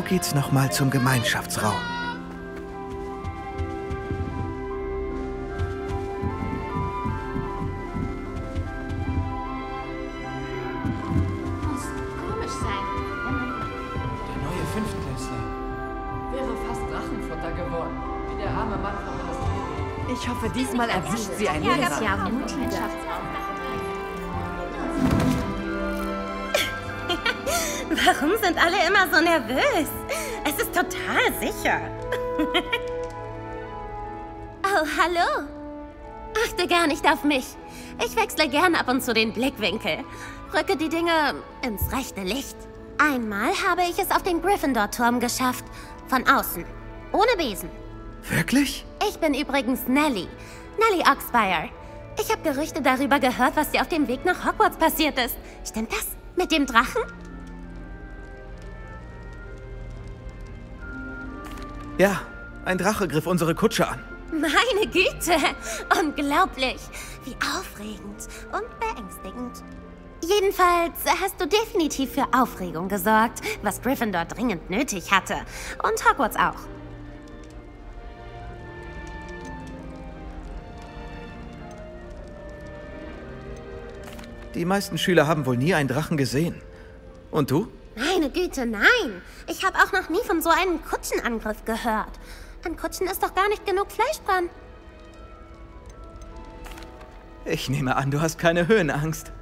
Wo geht's nochmal zum Gemeinschaftsraum? Muss komisch sein, wenn man Der neue Fünftklässler. Wäre fast Drachenfutter geworden, wie der arme Mann vom Ministerium. Ich hoffe, diesmal erwischt sie ein Lehrer. ja Warum sind alle immer so nervös? Es ist total sicher. oh, hallo. Achte gar nicht auf mich. Ich wechsle gern ab und zu den Blickwinkel. Rücke die Dinge ins rechte Licht. Einmal habe ich es auf den Gryffindor-Turm geschafft. Von außen. Ohne Besen. Wirklich? Ich bin übrigens Nellie. Nellie Oxfire. Ich habe Gerüchte darüber gehört, was dir auf dem Weg nach Hogwarts passiert ist. Stimmt das? Mit dem Drachen? Ja, ein Drache griff unsere Kutsche an. Meine Güte! Unglaublich! Wie aufregend und beängstigend. Jedenfalls hast du definitiv für Aufregung gesorgt, was Gryffindor dringend nötig hatte. Und Hogwarts auch. Die meisten Schüler haben wohl nie einen Drachen gesehen. Und du? Meine Güte, nein! Ich habe auch noch nie von so einem Kutschenangriff gehört. An Kutschen ist doch gar nicht genug Fleisch dran. Ich nehme an, du hast keine Höhenangst.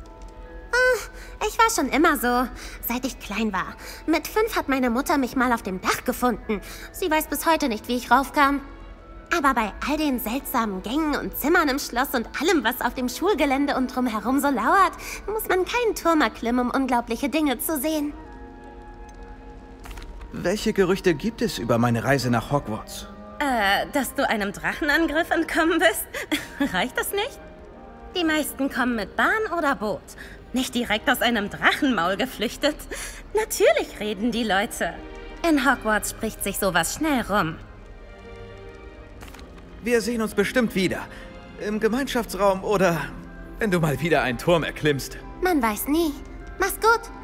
Ich war schon immer so, seit ich klein war. Mit fünf hat meine Mutter mich mal auf dem Dach gefunden. Sie weiß bis heute nicht, wie ich raufkam. Aber bei all den seltsamen Gängen und Zimmern im Schloss und allem, was auf dem Schulgelände und drumherum so lauert, muss man keinen Turm erklimmen, um unglaubliche Dinge zu sehen. Welche Gerüchte gibt es über meine Reise nach Hogwarts? Äh, dass du einem Drachenangriff entkommen bist? Reicht das nicht? Die meisten kommen mit Bahn oder Boot. Nicht direkt aus einem Drachenmaul geflüchtet. Natürlich reden die Leute. In Hogwarts spricht sich sowas schnell rum. Wir sehen uns bestimmt wieder. Im Gemeinschaftsraum oder wenn du mal wieder einen Turm erklimmst. Man weiß nie. Mach's gut.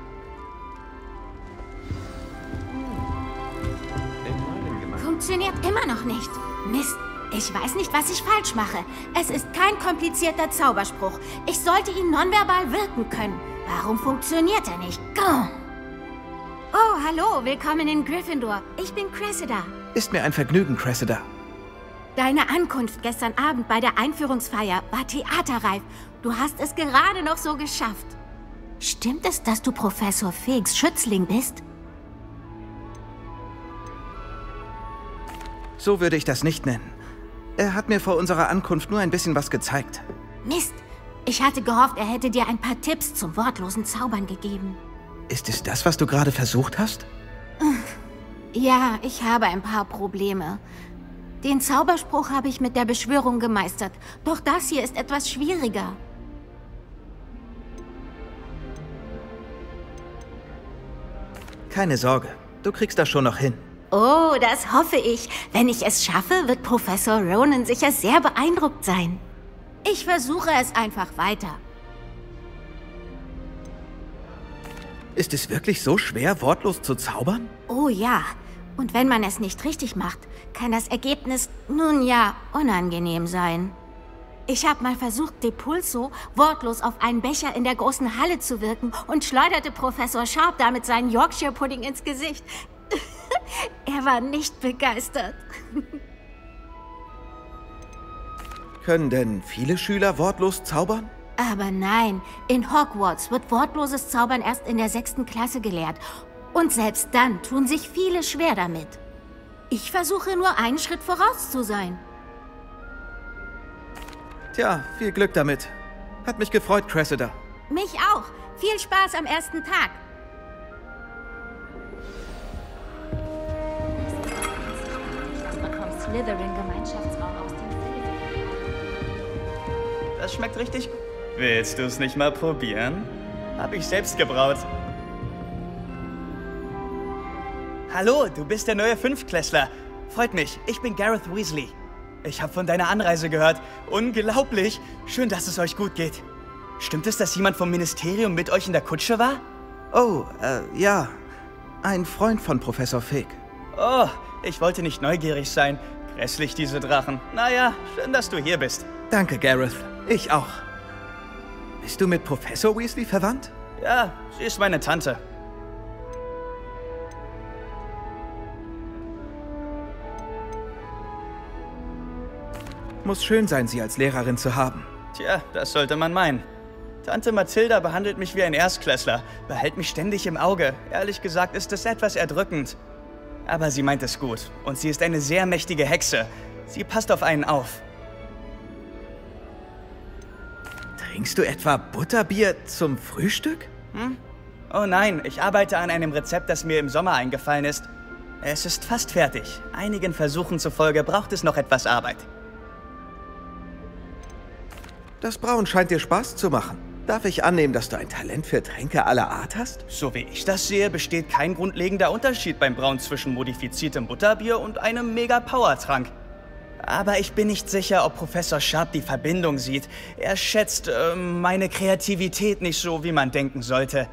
Funktioniert immer noch nicht. Mist. Ich weiß nicht, was ich falsch mache. Es ist kein komplizierter Zauberspruch. Ich sollte ihn nonverbal wirken können. Warum funktioniert er nicht? Gah. Oh, hallo. Willkommen in Gryffindor. Ich bin Cressida. Ist mir ein Vergnügen, Cressida. Deine Ankunft gestern Abend bei der Einführungsfeier war theaterreif. Du hast es gerade noch so geschafft. Stimmt es, dass du Professor Figs Schützling bist? So würde ich das nicht nennen. Er hat mir vor unserer Ankunft nur ein bisschen was gezeigt. Mist. Ich hatte gehofft, er hätte dir ein paar Tipps zum wortlosen Zaubern gegeben. Ist es das, was du gerade versucht hast? Ja, ich habe ein paar Probleme. Den Zauberspruch habe ich mit der Beschwörung gemeistert. Doch das hier ist etwas schwieriger. Keine Sorge, du kriegst das schon noch hin. Oh, das hoffe ich. Wenn ich es schaffe, wird Professor Ronan sicher sehr beeindruckt sein. Ich versuche es einfach weiter. Ist es wirklich so schwer, wortlos zu zaubern? Oh ja. Und wenn man es nicht richtig macht, kann das Ergebnis, nun ja, unangenehm sein. Ich habe mal versucht, Depulso wortlos auf einen Becher in der großen Halle zu wirken und schleuderte Professor Sharp damit seinen Yorkshire-Pudding ins Gesicht. er war nicht begeistert. Können denn viele Schüler wortlos zaubern? Aber nein, in Hogwarts wird wortloses Zaubern erst in der sechsten Klasse gelehrt. Und selbst dann tun sich viele schwer damit. Ich versuche nur einen Schritt voraus zu sein. Tja, viel Glück damit. Hat mich gefreut, Cressida. Mich auch. Viel Spaß am ersten Tag. Das bekommt Slytherin Gemeinschaftsraum aus dem Das schmeckt richtig gut. Willst du es nicht mal probieren? Hab ich selbst gebraut. Hallo, du bist der neue Fünftklässler. Freut mich, ich bin Gareth Weasley. Ich habe von deiner Anreise gehört. Unglaublich. Schön, dass es euch gut geht. Stimmt es, dass jemand vom Ministerium mit euch in der Kutsche war? Oh, äh, ja. Ein Freund von Professor Fig. Oh, ich wollte nicht neugierig sein. Grässlich, diese Drachen. Naja, schön, dass du hier bist. Danke, Gareth. Ich auch. Bist du mit Professor Weasley verwandt? Ja, sie ist meine Tante. Muss schön sein, sie als Lehrerin zu haben. Tja, das sollte man meinen. Tante Mathilda behandelt mich wie ein Erstklässler, behält mich ständig im Auge. Ehrlich gesagt ist es etwas erdrückend. Aber sie meint es gut und sie ist eine sehr mächtige Hexe. Sie passt auf einen auf. Trinkst du etwa Butterbier zum Frühstück? Oh nein, ich arbeite an einem Rezept, das mir im Sommer eingefallen ist. Es ist fast fertig. Einigen Versuchen zufolge braucht es noch etwas Arbeit. Das Brauen scheint dir Spaß zu machen. Darf ich annehmen, dass du ein Talent für Tränke aller Art hast? So wie ich das sehe, besteht kein grundlegender Unterschied beim Brauen zwischen modifiziertem Butterbier und einem Mega-Power-Trank. Aber ich bin nicht sicher, ob Professor Sharp die Verbindung sieht. Er schätzt äh, meine Kreativität nicht so, wie man denken sollte.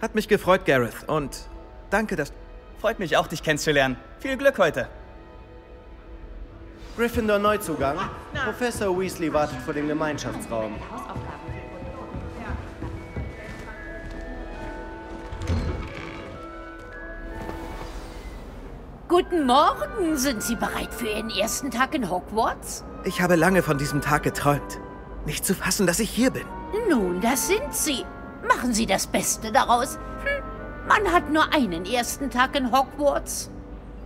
Hat mich gefreut, Gareth. Und danke, dass... Freut mich auch, dich kennenzulernen. Viel Glück heute. Gryffindor Neuzugang. Professor Weasley wartet vor dem Gemeinschaftsraum. Guten Morgen. Sind Sie bereit für Ihren ersten Tag in Hogwarts? Ich habe lange von diesem Tag geträumt. Nicht zu fassen, dass ich hier bin. Nun, das sind Sie. Machen Sie das Beste daraus. Hm, man hat nur einen ersten Tag in Hogwarts.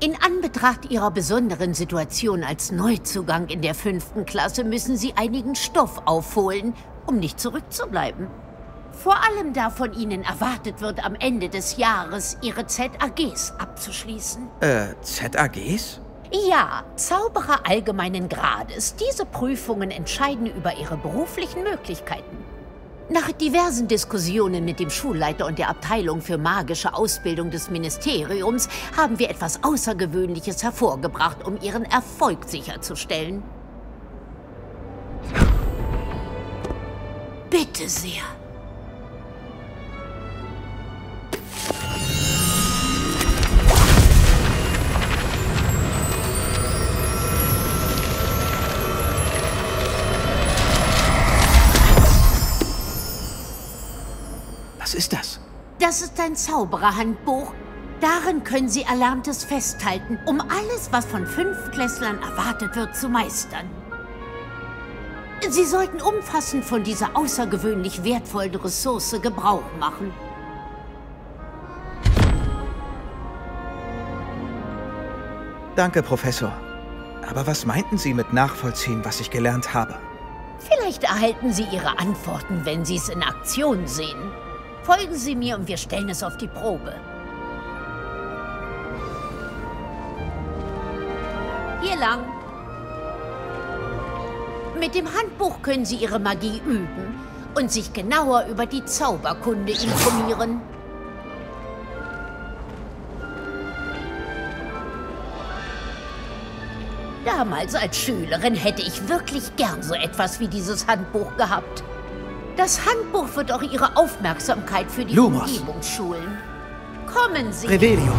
In Anbetracht Ihrer besonderen Situation als Neuzugang in der fünften Klasse müssen Sie einigen Stoff aufholen, um nicht zurückzubleiben. Vor allem da von Ihnen erwartet wird, am Ende des Jahres Ihre ZAGs abzuschließen. Äh, ZAGs? Ja, Zauberer allgemeinen Grades. Diese Prüfungen entscheiden über ihre beruflichen Möglichkeiten. Nach diversen Diskussionen mit dem Schulleiter und der Abteilung für magische Ausbildung des Ministeriums haben wir etwas Außergewöhnliches hervorgebracht, um ihren Erfolg sicherzustellen. Bitte sehr. Ist das? Das ist ein Zaubererhandbuch. Darin können Sie Erlerntes festhalten, um alles, was von Fünftklässlern erwartet wird, zu meistern. Sie sollten umfassend von dieser außergewöhnlich wertvollen Ressource Gebrauch machen. Danke, Professor. Aber was meinten Sie mit nachvollziehen, was ich gelernt habe? Vielleicht erhalten Sie Ihre Antworten, wenn Sie es in Aktion sehen. Folgen Sie mir und wir stellen es auf die Probe. Hier lang. Mit dem Handbuch können Sie Ihre Magie üben und sich genauer über die Zauberkunde informieren. Damals als Schülerin hätte ich wirklich gern so etwas wie dieses Handbuch gehabt. Das Handbuch wird auch Ihre Aufmerksamkeit für die Lumos. Umgebung schulen. Kommen Sie. Revelio.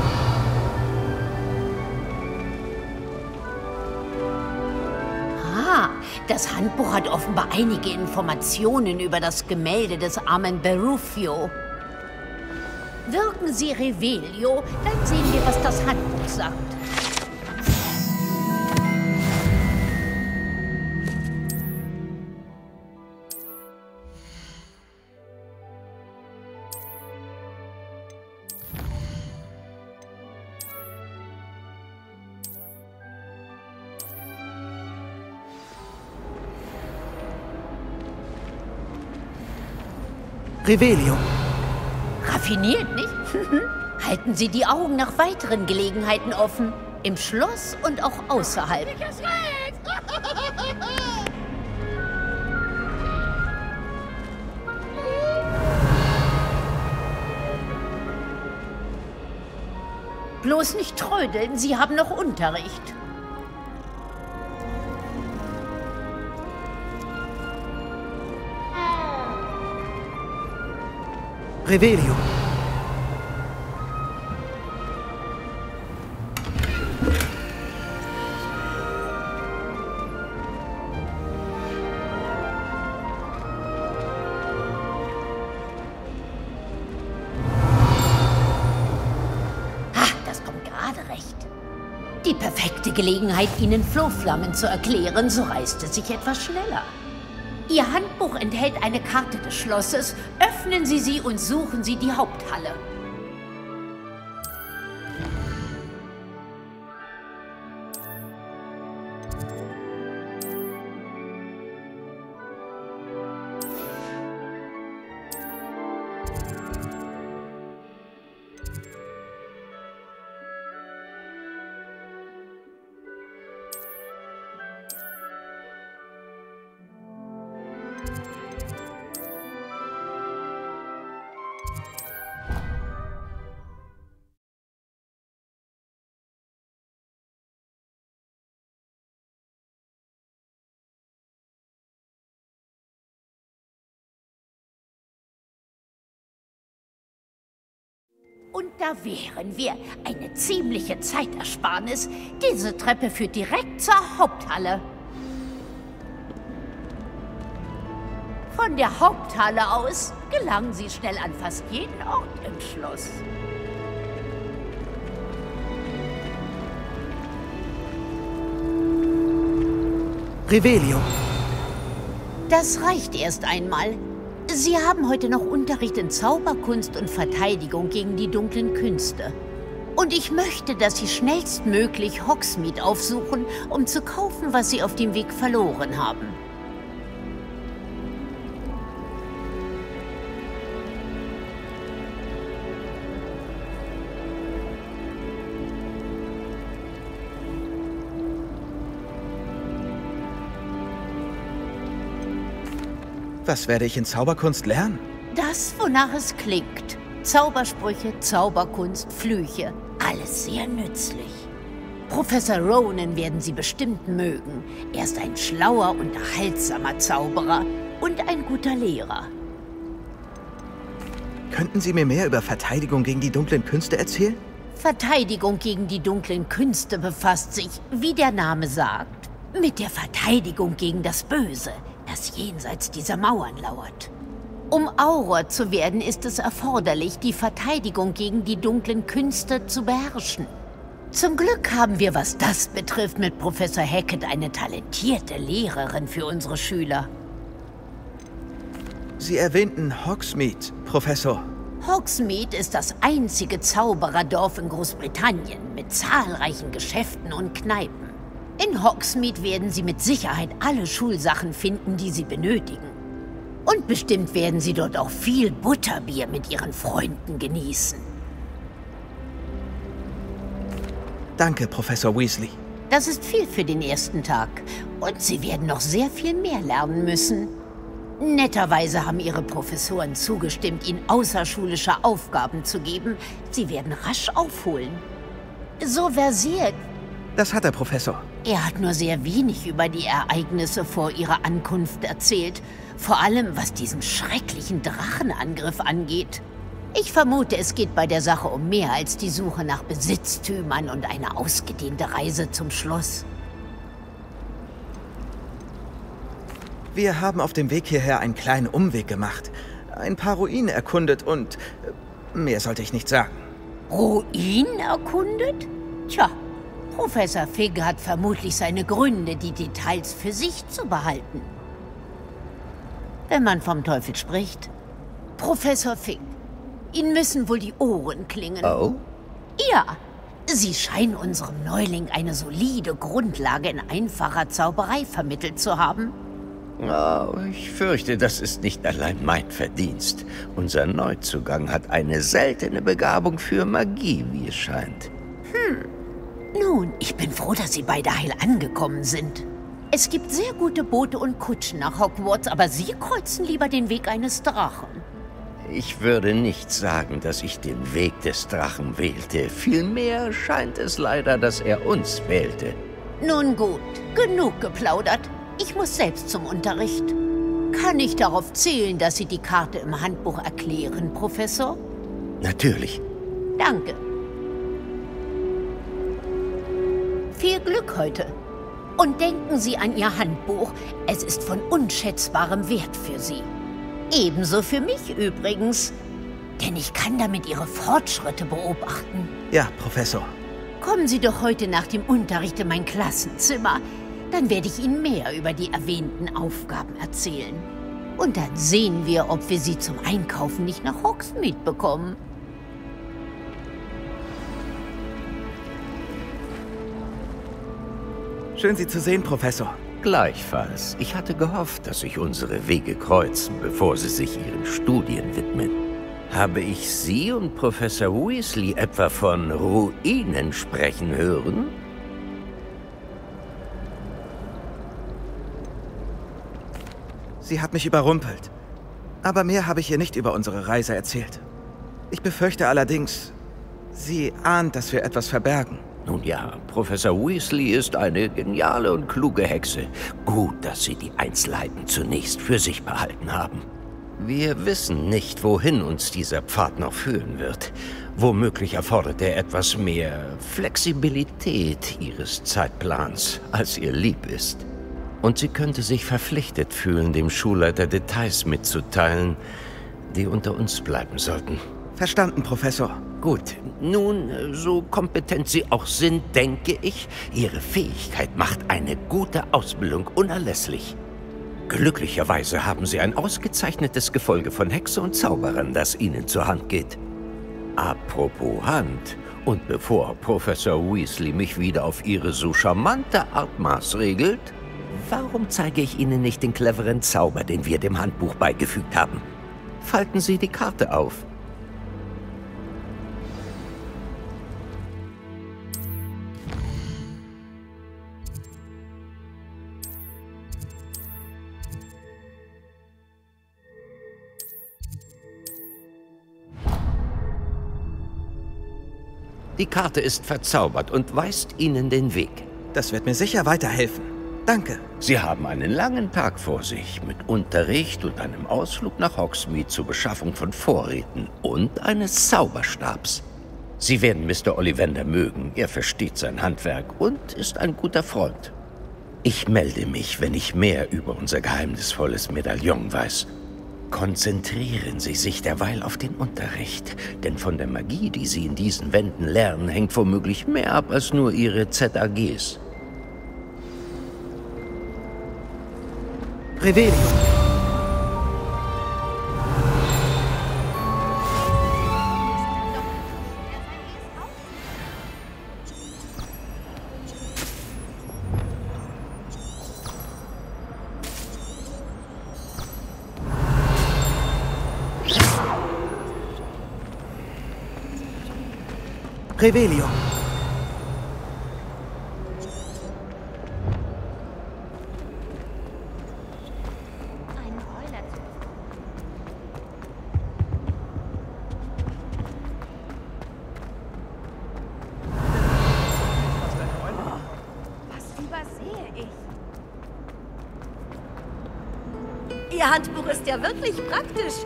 Ah, das Handbuch hat offenbar einige Informationen über das Gemälde des armen Berufio. Wirken Sie Revelio, dann sehen wir, was das Handbuch sagt. Revelio. Raffiniert, nicht? Halten Sie die Augen nach weiteren Gelegenheiten offen. Im Schloss und auch außerhalb. Bloß nicht trödeln, Sie haben noch Unterricht. Revelio. Ah, Die perfekte Gelegenheit, Ihnen Flohflammen zu erklären, so reiste sich etwas schneller. Ihr Handbuch enthält eine Karte des Schlosses Öffnen Sie sie und suchen Sie die Haupthalle. Und da wären wir. Eine ziemliche Zeitersparnis. Diese Treppe führt direkt zur Haupthalle. Von der Haupthalle aus gelangen Sie schnell an fast jeden Ort im Schloss. Revelio. Das reicht erst einmal. Sie haben heute noch Unterricht in Zauberkunst und Verteidigung gegen die dunklen Künste. Und ich möchte, dass Sie schnellstmöglich Hogsmeade aufsuchen, um zu kaufen, was Sie auf dem Weg verloren haben. Was werde ich in Zauberkunst lernen? Das, wonach es klingt. Zaubersprüche, Zauberkunst, Flüche. Alles sehr nützlich. Professor Ronan werden Sie bestimmt mögen. Er ist ein schlauer, unterhaltsamer Zauberer und ein guter Lehrer. Könnten Sie mir mehr über Verteidigung gegen die dunklen Künste erzählen? Verteidigung gegen die dunklen Künste befasst sich, wie der Name sagt, mit der Verteidigung gegen das Böse, das jenseits dieser Mauern lauert. Um Auror zu werden, ist es erforderlich, die Verteidigung gegen die dunklen Künste zu beherrschen. Zum Glück haben wir, was das betrifft, mit Professor Hackett eine talentierte Lehrerin für unsere Schüler. Sie erwähnten Hogsmeade, Professor. Hogsmeade ist das einzige Zaubererdorf in Großbritannien mit zahlreichen Geschäften und Kneipen. In Hogsmeade werden Sie mit Sicherheit alle Schulsachen finden, die Sie benötigen. Und bestimmt werden Sie dort auch viel Butterbier mit Ihren Freunden genießen. Danke, Professor Weasley. Das ist viel für den ersten Tag. Und Sie werden noch sehr viel mehr lernen müssen. Netterweise haben Ihre Professoren zugestimmt, Ihnen außerschulische Aufgaben zu geben. Sie werden rasch aufholen. So versiert. Das hat der Professor. Er hat nur sehr wenig über die Ereignisse vor Ihrer Ankunft erzählt. Vor allem, was diesen schrecklichen Drachenangriff angeht. Ich vermute, es geht bei der Sache um mehr als die Suche nach Besitztümern und eine ausgedehnte Reise zum Schloss. Wir haben auf dem Weg hierher einen kleinen Umweg gemacht, ein paar Ruinen erkundet und äh, mehr sollte ich nicht sagen. Ruinen erkundet? Tja, Professor Fig hat vermutlich seine Gründe, die Details für sich zu behalten. Wenn man vom Teufel spricht. Professor Fig, Ihnen müssen wohl die Ohren klingen. Oh? Ja, Sie scheinen unserem Neuling eine solide Grundlage in einfacher Zauberei vermittelt zu haben. Oh, ich fürchte, das ist nicht allein mein Verdienst. Unser Neuzugang hat eine seltene Begabung für Magie, wie es scheint. Nun, ich bin froh, dass Sie beide heil angekommen sind. Es gibt sehr gute Boote und Kutschen nach Hogwarts, aber Sie kreuzen lieber den Weg eines Drachen. Ich würde nicht sagen, dass ich den Weg des Drachen wählte. Vielmehr scheint es leider, dass er uns wählte. Nun gut, genug geplaudert. Ich muss selbst zum Unterricht. Kann ich darauf zählen, dass Sie die Karte im Handbuch erklären, Professor? Natürlich. Danke. Viel Glück heute. Und denken Sie an Ihr Handbuch. Es ist von unschätzbarem Wert für Sie. Ebenso für mich übrigens. Denn ich kann damit Ihre Fortschritte beobachten. Ja, Professor. Kommen Sie doch heute nach dem Unterricht in mein Klassenzimmer. Dann werde ich Ihnen mehr über die erwähnten Aufgaben erzählen. Und dann sehen wir, ob wir Sie zum Einkaufen nicht nach Hogsmeade bekommen. Schön, Sie zu sehen, Professor. Gleichfalls. Ich hatte gehofft, dass sich unsere Wege kreuzen, bevor Sie sich Ihren Studien widmen. Habe ich Sie und Professor Weasley etwa von Ruinen sprechen hören? Sie hat mich überrumpelt. Aber mehr habe ich ihr nicht über unsere Reise erzählt. Ich befürchte allerdings, sie ahnt, dass wir etwas verbergen. Nun ja, Professor Weasley ist eine geniale und kluge Hexe. Gut, dass Sie die Einzelheiten zunächst für sich behalten haben. Wir wissen nicht, wohin uns dieser Pfad noch führen wird. Womöglich erfordert er etwas mehr Flexibilität Ihres Zeitplans, als ihr lieb ist. Und sie könnte sich verpflichtet fühlen, dem Schulleiter Details mitzuteilen, die unter uns bleiben sollten. Verstanden, Professor. Gut, nun, so kompetent Sie auch sind, denke ich, Ihre Fähigkeit macht eine gute Ausbildung unerlässlich. Glücklicherweise haben Sie ein ausgezeichnetes Gefolge von Hexe und Zauberern, das Ihnen zur Hand geht. Apropos Hand, und bevor Professor Weasley mich wieder auf Ihre so charmante Art maßregelt, warum zeige ich Ihnen nicht den cleveren Zauber, den wir dem Handbuch beigefügt haben? Falten Sie die Karte auf. Die Karte ist verzaubert und weist Ihnen den Weg. Das wird mir sicher weiterhelfen. Danke. Sie haben einen langen Tag vor sich mit Unterricht und einem Ausflug nach Hogsmeade zur Beschaffung von Vorräten und eines Zauberstabs. Sie werden Mr. Ollivander mögen. Er versteht sein Handwerk und ist ein guter Freund. Ich melde mich, wenn ich mehr über unser geheimnisvolles Medaillon weiß. Konzentrieren Sie sich derweil auf den Unterricht, denn von der Magie, die Sie in diesen Wänden lernen, hängt womöglich mehr ab als nur Ihre ZAGs. Revelio. Revelio. Ihr Handbuch ist ja wirklich praktisch.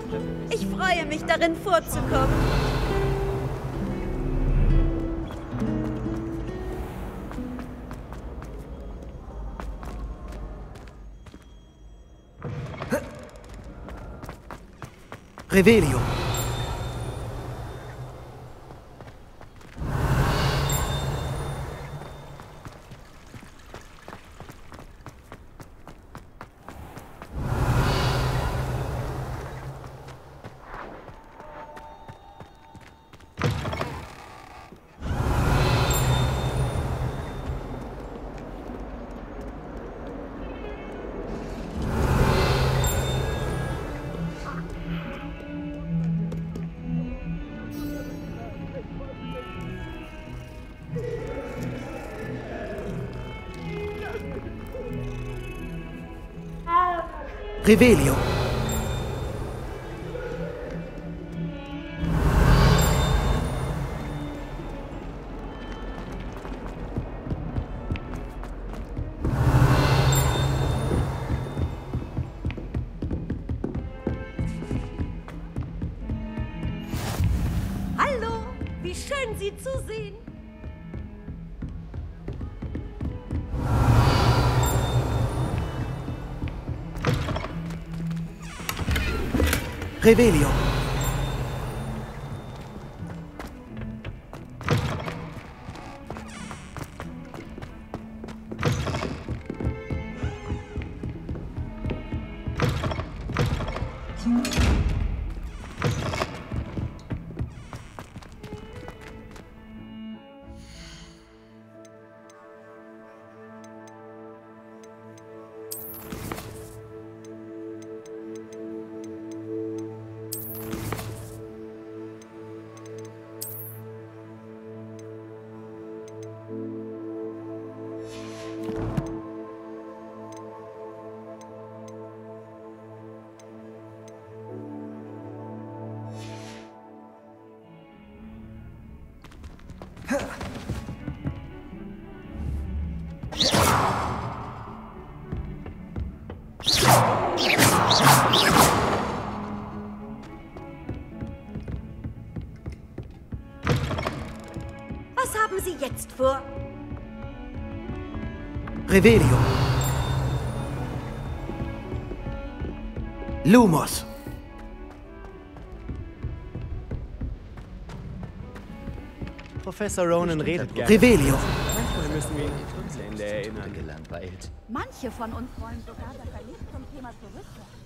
Ich freue mich, darin vorzukommen. Revelio. Revelio. Revelio. Revelio. Lumos. Professor Ronan redet gerne. Revelio. Manchmal müssen wir ihn an Grundlegende erinnern. Gelangweilt. Manche von uns wollen sogar, dass er nicht zum Thema zurückkommt.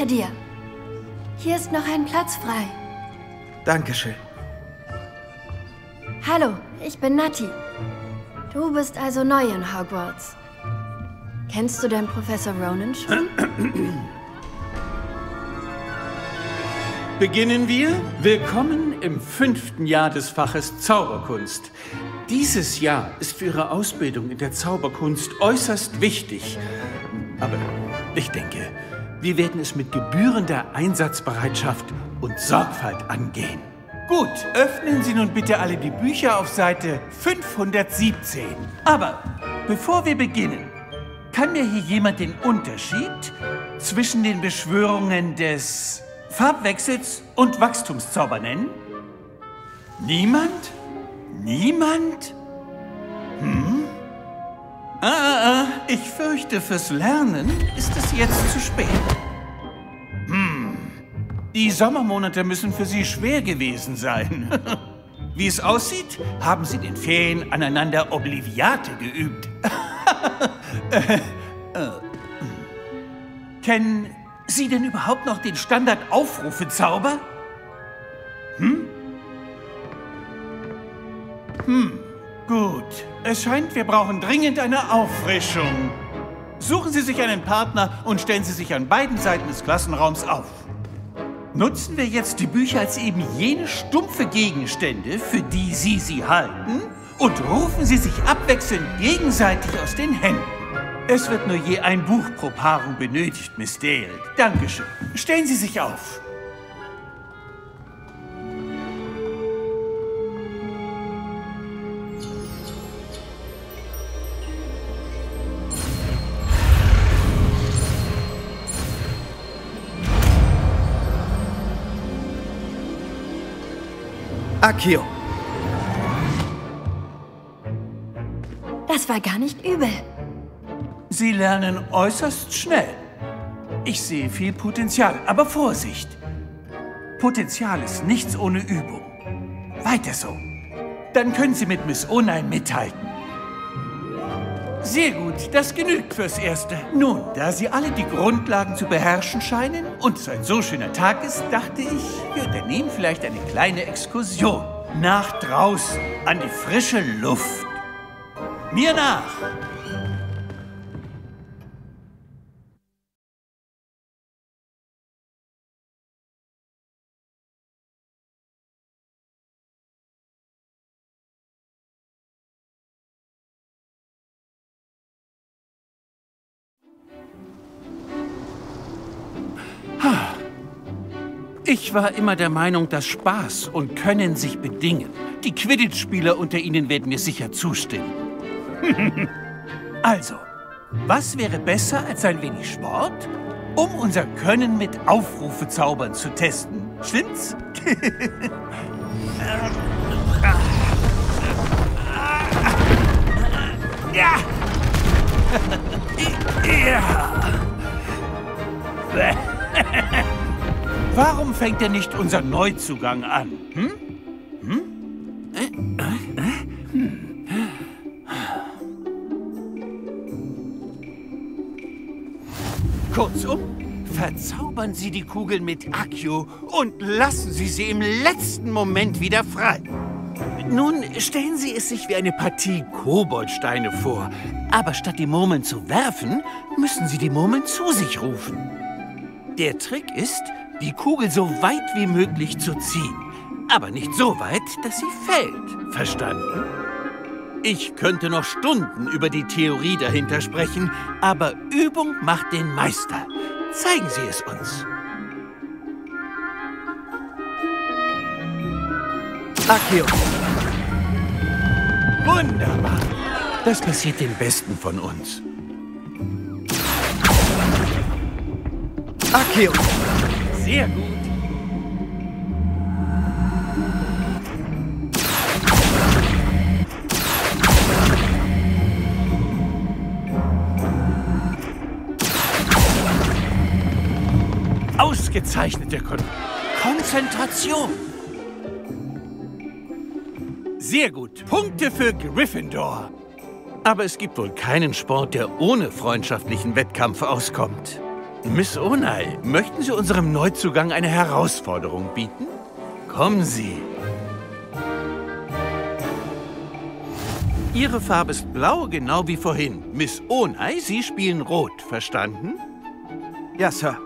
Hinter dir. Hier ist noch ein Platz frei. Dankeschön. Hallo, ich bin Nati. Du bist also neu in Hogwarts. Kennst du denn Professor Ronan schon? Beginnen wir. Willkommen im fünften Jahr des Faches Zauberkunst. Dieses Jahr ist für Ihre Ausbildung in der Zauberkunst äußerst wichtig. Aber ich denke, wir werden es mit gebührender Einsatzbereitschaft und Sorgfalt angehen. Gut, öffnen Sie nun bitte alle die Bücher auf Seite 517. Aber bevor wir beginnen, kann mir hier jemand den Unterschied zwischen den Beschwörungen des Farbwechsels und Wachstumszauber nennen? Niemand? Niemand? Hm? Ah, ah, ah, ich fürchte, fürs Lernen ist es jetzt zu spät. Hm. Die Sommermonate müssen für Sie schwer gewesen sein. Wie es aussieht, haben Sie den Ferien aneinander Obliviate geübt. äh, äh, hm. Kennen Sie denn überhaupt noch den Standard-Aufrufe-Zauber? Hm? Hm, gut. Es scheint, wir brauchen dringend eine Auffrischung. Suchen Sie sich einen Partner und stellen Sie sich an beiden Seiten des Klassenraums auf. Nutzen wir jetzt die Bücher als eben jene stumpfe Gegenstände, für die Sie sie halten, und rufen Sie sich abwechselnd gegenseitig aus den Händen. Es wird nur je ein Buch pro Paarung benötigt, Miss Dale. Dankeschön. Stellen Sie sich auf. Akio. Das war gar nicht übel. Sie lernen äußerst schnell. Ich sehe viel Potenzial, aber Vorsicht! Potenzial ist nichts ohne Übung. Weiter so. Dann können Sie mit Miss Unheim mithalten. Sehr gut, das genügt fürs Erste. Nun, da Sie alle die Grundlagen zu beherrschen scheinen und es ein so schöner Tag ist, dachte ich, wir unternehmen vielleicht eine kleine Exkursion. Nach draußen, an die frische Luft. Mir nach! Ich war immer der Meinung, dass Spaß und Können sich bedingen. Die Quidditch-Spieler unter Ihnen werden mir sicher zustimmen. also, was wäre besser als ein wenig Sport, um unser Können mit Aufrufezaubern zu testen? Stimmt's? ja! ja! Warum fängt er nicht unser Neuzugang an? Hm? Hm? Äh, äh? Hm. Kurzum, verzaubern Sie die Kugel mit Accio und lassen Sie sie im letzten Moment wieder frei. Nun stellen Sie es sich wie eine Partie Koboldsteine vor. Aber statt die Murmeln zu werfen, müssen Sie die Murmeln zu sich rufen. Der Trick ist, die Kugel so weit wie möglich zu ziehen. Aber nicht so weit, dass sie fällt. Verstanden? Ich könnte noch Stunden über die Theorie dahinter sprechen, aber Übung macht den Meister. Zeigen Sie es uns. Akio. Wunderbar. Das passiert den Besten von uns. Akio. Sehr gut. Ausgezeichnete Kon Konzentration. Sehr gut. Punkte für Gryffindor. Aber es gibt wohl keinen Sport, der ohne freundschaftlichen Wettkampf auskommt. Miss Onai, möchten Sie unserem Neuzugang eine Herausforderung bieten? Kommen Sie. Ihre Farbe ist blau, genau wie vorhin. Miss Onai, Sie spielen rot, verstanden? Ja, Sir.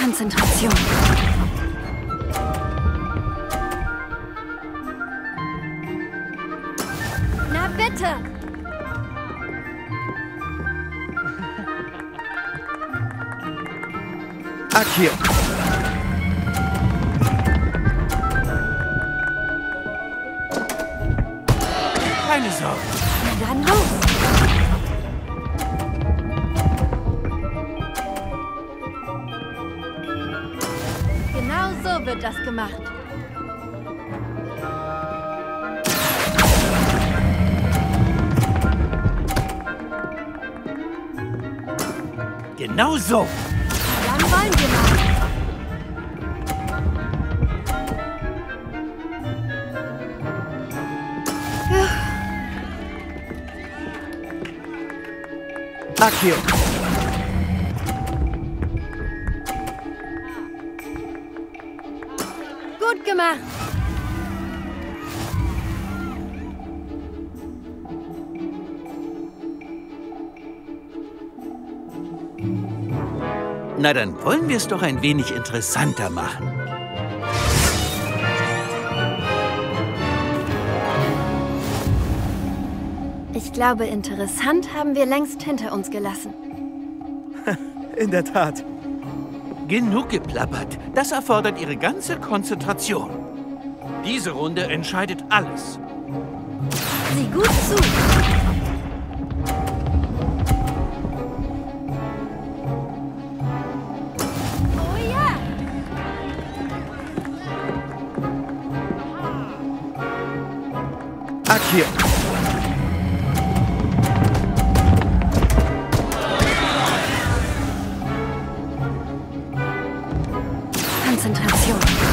Konzentration. Na bitte! Akio. Keine Sorge. Na dann los. Genau so wird das gemacht. Genau so. Dann wollen Na, dann wollen wir es doch ein wenig interessanter machen. Ich glaube, interessant haben wir längst hinter uns gelassen. In der Tat. Genug geplappert. Das erfordert Ihre ganze Konzentration. Diese Runde entscheidet alles. Sieh gut zu. Akio. Konzentration.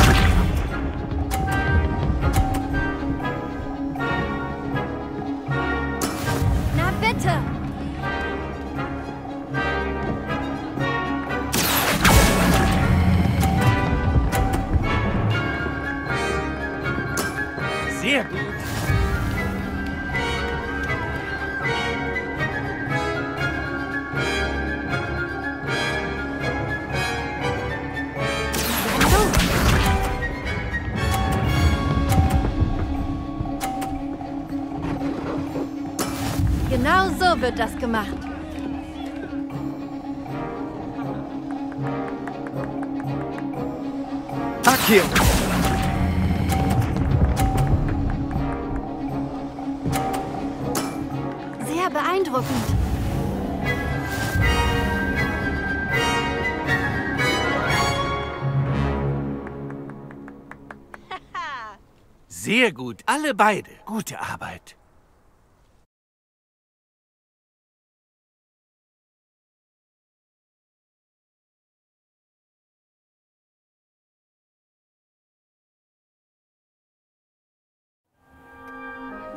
Alle beide. Gute Arbeit.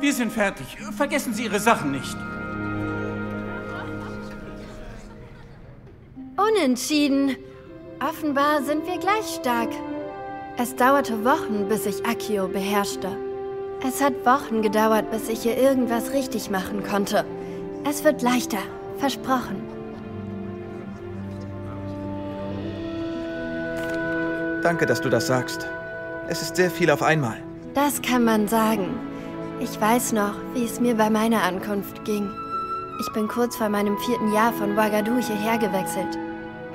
Wir sind fertig. Vergessen Sie Ihre Sachen nicht. Unentschieden. Offenbar sind wir gleich stark. Es dauerte Wochen, bis ich Akio beherrschte. Es hat Wochen gedauert, bis ich hier irgendwas richtig machen konnte. Es wird leichter. Versprochen. Danke, dass du das sagst. Es ist sehr viel auf einmal. Das kann man sagen. Ich weiß noch, wie es mir bei meiner Ankunft ging. Ich bin kurz vor meinem vierten Jahr von Ouagadougou hierher gewechselt.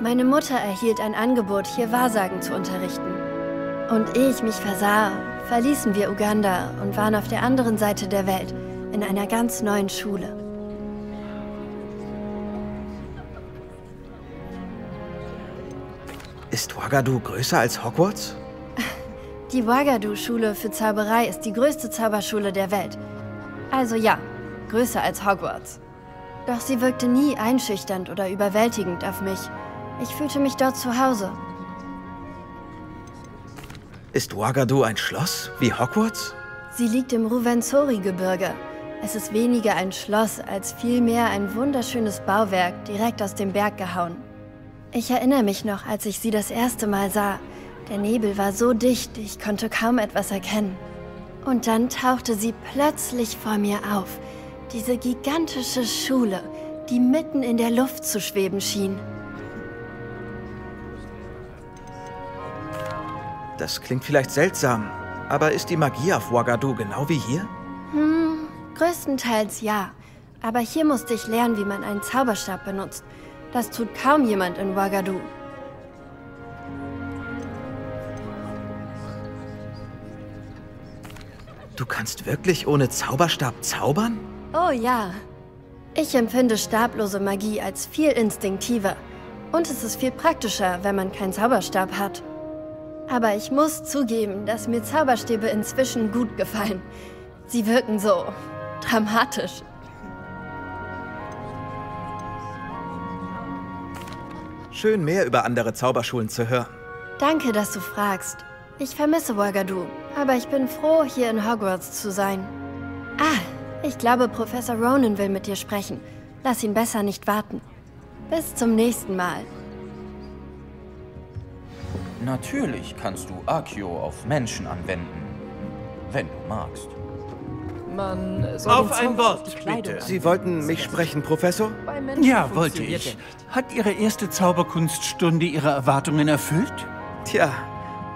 Meine Mutter erhielt ein Angebot, hier Wahrsagen zu unterrichten. Und ehe ich mich versah, verließen wir Uganda und waren auf der anderen Seite der Welt, in einer ganz neuen Schule. Ist Ouagadougou größer als Hogwarts? Die Ouagadougou-Schule für Zauberei ist die größte Zauberschule der Welt. Also ja, größer als Hogwarts. Doch sie wirkte nie einschüchternd oder überwältigend auf mich. Ich fühlte mich dort zu Hause. Ist Ouagadougou ein Schloss wie Hogwarts? Sie liegt im Ruvenzori-Gebirge. Es ist weniger ein Schloss als vielmehr ein wunderschönes Bauwerk direkt aus dem Berg gehauen. Ich erinnere mich noch, als ich sie das erste Mal sah. Der Nebel war so dicht, ich konnte kaum etwas erkennen. Und dann tauchte sie plötzlich vor mir auf. Diese gigantische Schule, die mitten in der Luft zu schweben schien. Das klingt vielleicht seltsam, aber ist die Magie auf Ouagadougou genau wie hier? Hm, größtenteils ja. Aber hier musste ich lernen, wie man einen Zauberstab benutzt. Das tut kaum jemand in Ouagadougou. Du kannst wirklich ohne Zauberstab zaubern? Oh ja. Ich empfinde stablose Magie als viel instinktiver. Und es ist viel praktischer, wenn man keinen Zauberstab hat. Aber ich muss zugeben, dass mir Zauberstäbe inzwischen gut gefallen. Sie wirken so dramatisch. Schön mehr über andere Zauberschulen zu hören. Danke, dass du fragst. Ich vermisse Ouagadougou, aber ich bin froh, hier in Hogwarts zu sein. Ah, ich glaube, Professor Ronan will mit dir sprechen. Lass ihn besser nicht warten. Bis zum nächsten Mal. Natürlich kannst du Akio auf Menschen anwenden, wenn du magst. Man soll Auf ein Wort, bitte. Sie wollten mich sprechen, Professor? Ja, wollte ich. Hat Ihre erste Zauberkunststunde Ihre Erwartungen erfüllt? Tja,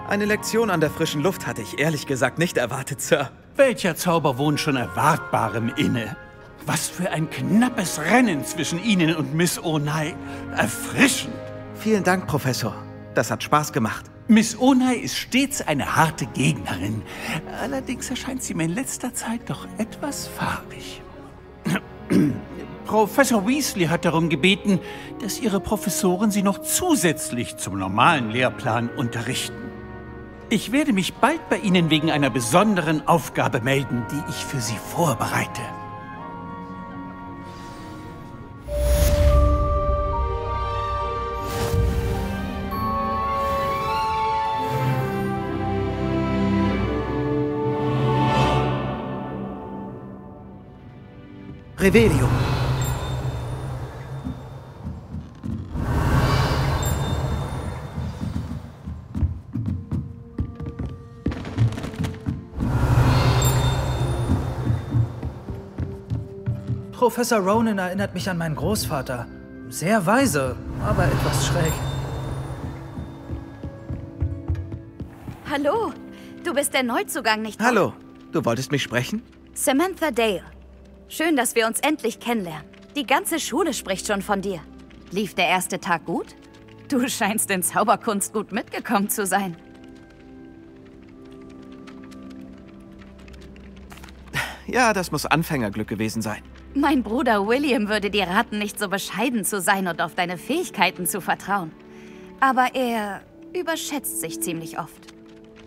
eine Lektion an der frischen Luft hatte ich ehrlich gesagt nicht erwartet, Sir. Welcher Zauber wohnt schon Erwartbarem inne? Was für ein knappes Rennen zwischen Ihnen und Miss Onai. Erfrischend. Vielen Dank, Professor. Das hat Spaß gemacht. Miss Onai ist stets eine harte Gegnerin. Allerdings erscheint sie mir in letzter Zeit doch etwas farbig. Professor Weasley hat darum gebeten, dass Ihre Professoren Sie noch zusätzlich zum normalen Lehrplan unterrichten. Ich werde mich bald bei Ihnen wegen einer besonderen Aufgabe melden, die ich für Sie vorbereite. Revelio. Professor Ronan erinnert mich an meinen Großvater. Sehr weise, aber etwas schräg. Hallo, du bist der Neuzugang, nicht wahr? Hallo, du wolltest mich sprechen? Samantha Dale. Schön, dass wir uns endlich kennenlernen. Die ganze Schule spricht schon von dir. Lief der erste Tag gut? Du scheinst in Zauberkunst gut mitgekommen zu sein. Ja, das muss Anfängerglück gewesen sein. Mein Bruder William würde dir raten, nicht so bescheiden zu sein und auf deine Fähigkeiten zu vertrauen. Aber er überschätzt sich ziemlich oft.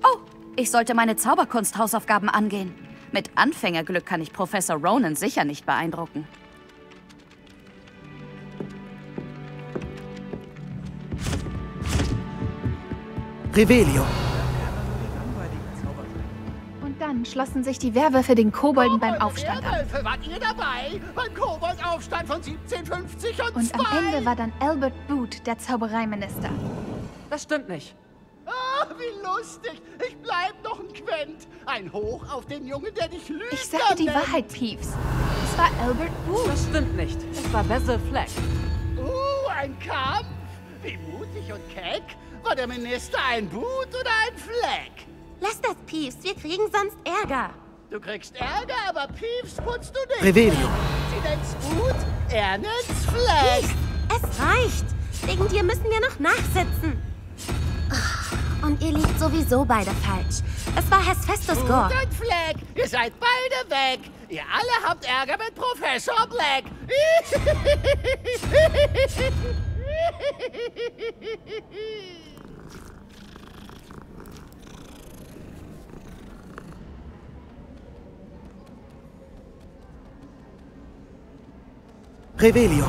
Oh, ich sollte meine Zauberkunst-Hausaufgaben angehen. Mit Anfängerglück kann ich Professor Ronan sicher nicht beeindrucken. Revelio. Und dann schlossen sich die Werwölfe den Kobolden beim Aufstand an. Wart ihr dabei? Beim Koboldaufstand von 1750 und, Und am Ende war dann Albert Boot der Zaubereiminister. Das stimmt nicht. Ah, wie lustig. Ich bleib noch ein Quent. Ein Hoch auf den Jungen, der dich lügt. Ich sage die Wahrheit, Peeves. Es war Albert Boot. Das stimmt nicht. Es war Basil Fleck. Uh, ein Kampf. Wie mutig und keck. War der Minister ein Boot oder ein Fleck? Lass das, Peeves. Wir kriegen sonst Ärger. Du kriegst Ärger, aber Peeves putzt du nicht. Revelio. Sie nennt's Mut, er nennt's Fleck. Es reicht. Wegen dir müssen wir noch nachsitzen. Und ihr liegt sowieso beide falsch. Es war Hesphestus Gore. Mut und Fleck, ihr seid beide weg. Ihr alle habt Ärger mit Professor Black. Revelio.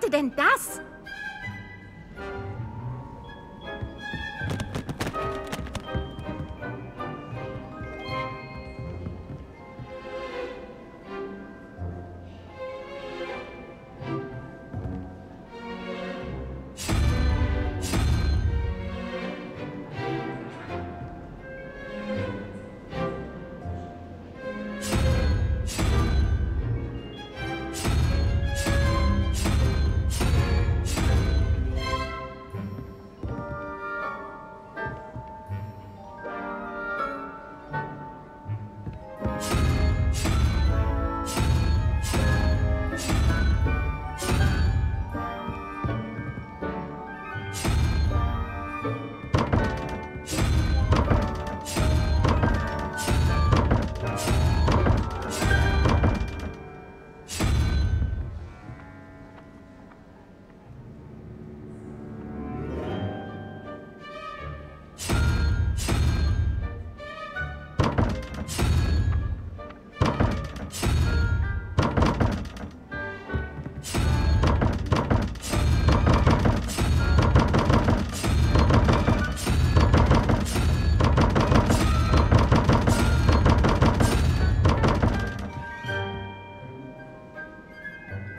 Sollte denn das?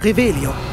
Revelio.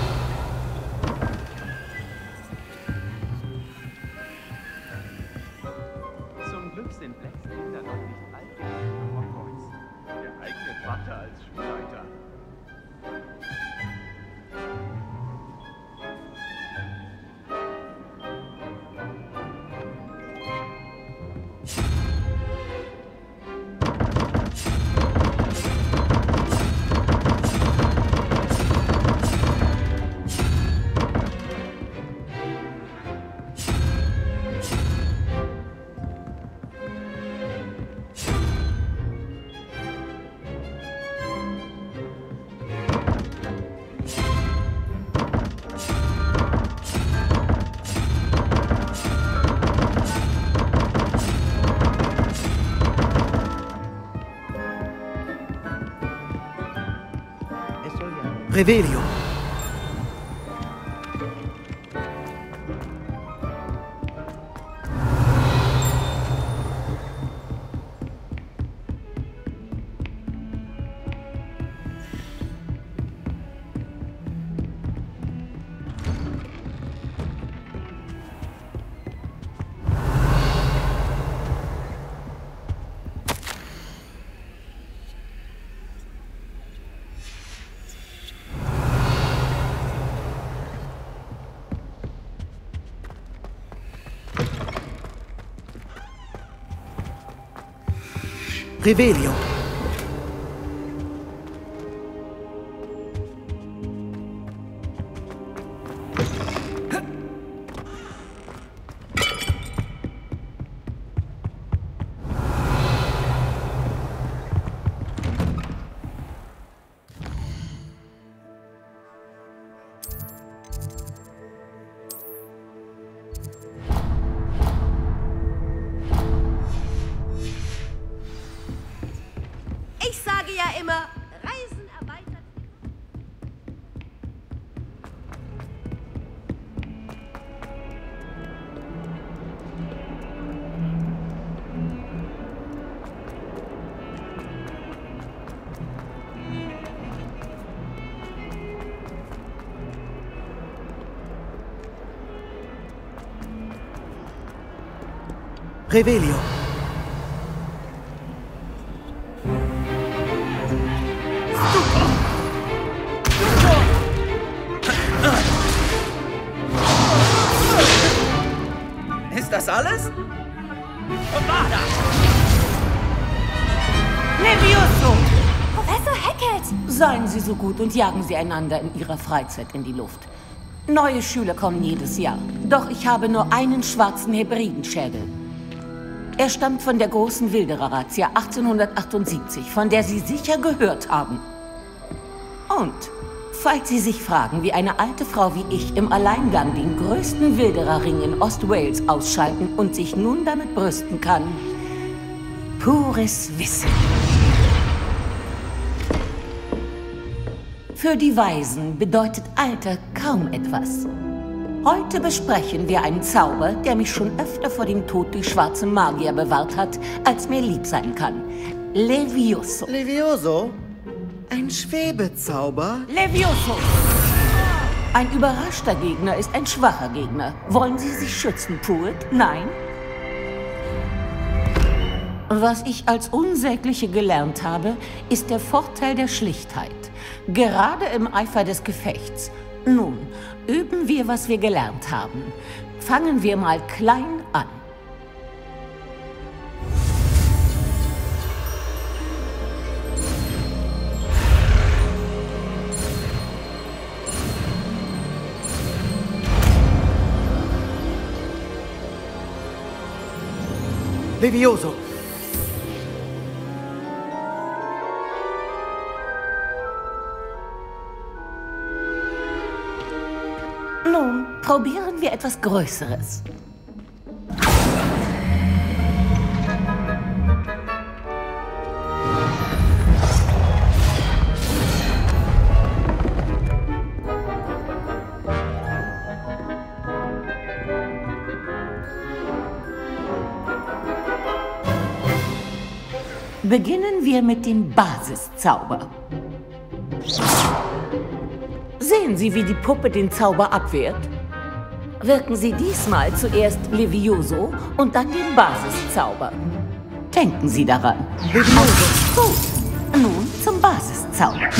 Revelio. Revelio. Revelio. Ist das alles? Levioso! Professor Hackett! Seien Sie so gut und jagen Sie einander in Ihrer Freizeit in die Luft. Neue Schüler kommen jedes Jahr. Doch ich habe nur einen schwarzen Hebridenschädel. Er stammt von der großen Wilderer-Razzia 1878, von der Sie sicher gehört haben. Und falls Sie sich fragen, wie eine alte Frau wie ich im Alleingang den größten Wildererring in Ostwales ausschalten und sich nun damit brüsten kann, pures Wissen. Für die Weisen bedeutet Alter kaum etwas. Heute besprechen wir einen Zauber, der mich schon öfter vor dem Tod durch schwarze Magier bewahrt hat, als mir lieb sein kann. Levioso. Levioso? Ein Schwebezauber? Levioso! Ein überraschter Gegner ist ein schwacher Gegner. Wollen Sie sich schützen, Pruitt? Nein? Was ich als Unsägliche gelernt habe, ist der Vorteil der Schlichtheit. Gerade im Eifer des Gefechts. Nun, üben wir, was wir gelernt haben. Fangen wir mal klein an. Levioso. Probieren wir etwas Größeres. Beginnen wir mit dem Basiszauber. Sehen Sie, wie die Puppe den Zauber abwehrt? Wirken Sie diesmal zuerst Levioso und dann den Basiszauber. Denken Sie daran. Levioso. Gut. Nun zum Basiszauber.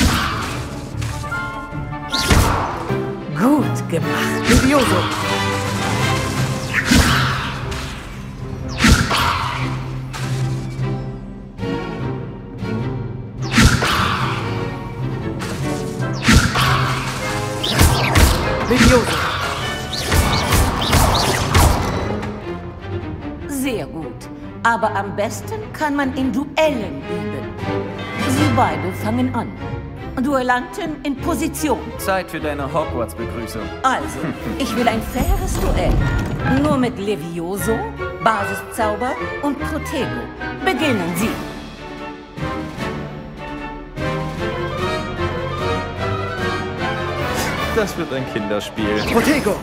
Gut gemacht. Levioso. Levioso. Aber am besten kann man in Duellen üben. Sie beide fangen an. Duellantin in Position. Zeit für deine Hogwarts-Begrüßung. Also, ich will ein faires Duell. Nur mit Levioso, Basiszauber und Protego. Beginnen Sie. Das wird ein Kinderspiel. Protego!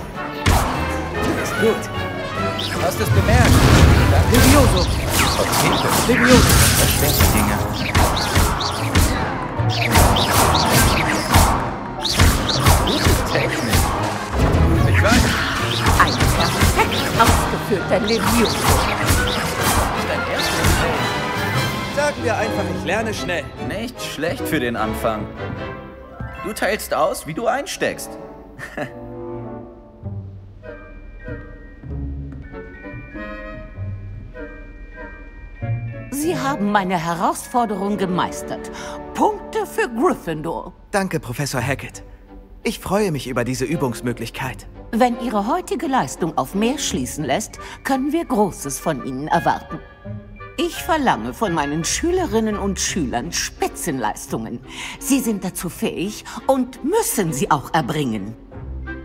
Du bist gut. Hast es bemerkt? Levioso! Okay, Levioso! die Dinge. Gute Technik. Ich weiß. Ein perfekt ausgeführter Levioso. Dein erstes Sag mir einfach, ich lerne schnell. Nicht schlecht für den Anfang. Du teilst aus, wie du einsteckst. Sie haben meine Herausforderung gemeistert. Punkte für Gryffindor. Danke, Professor Hackett. Ich freue mich über diese Übungsmöglichkeit. Wenn Ihre heutige Leistung auf mehr schließen lässt, können wir Großes von Ihnen erwarten. Ich verlange von meinen Schülerinnen und Schülern Spitzenleistungen. Sie sind dazu fähig und müssen sie auch erbringen.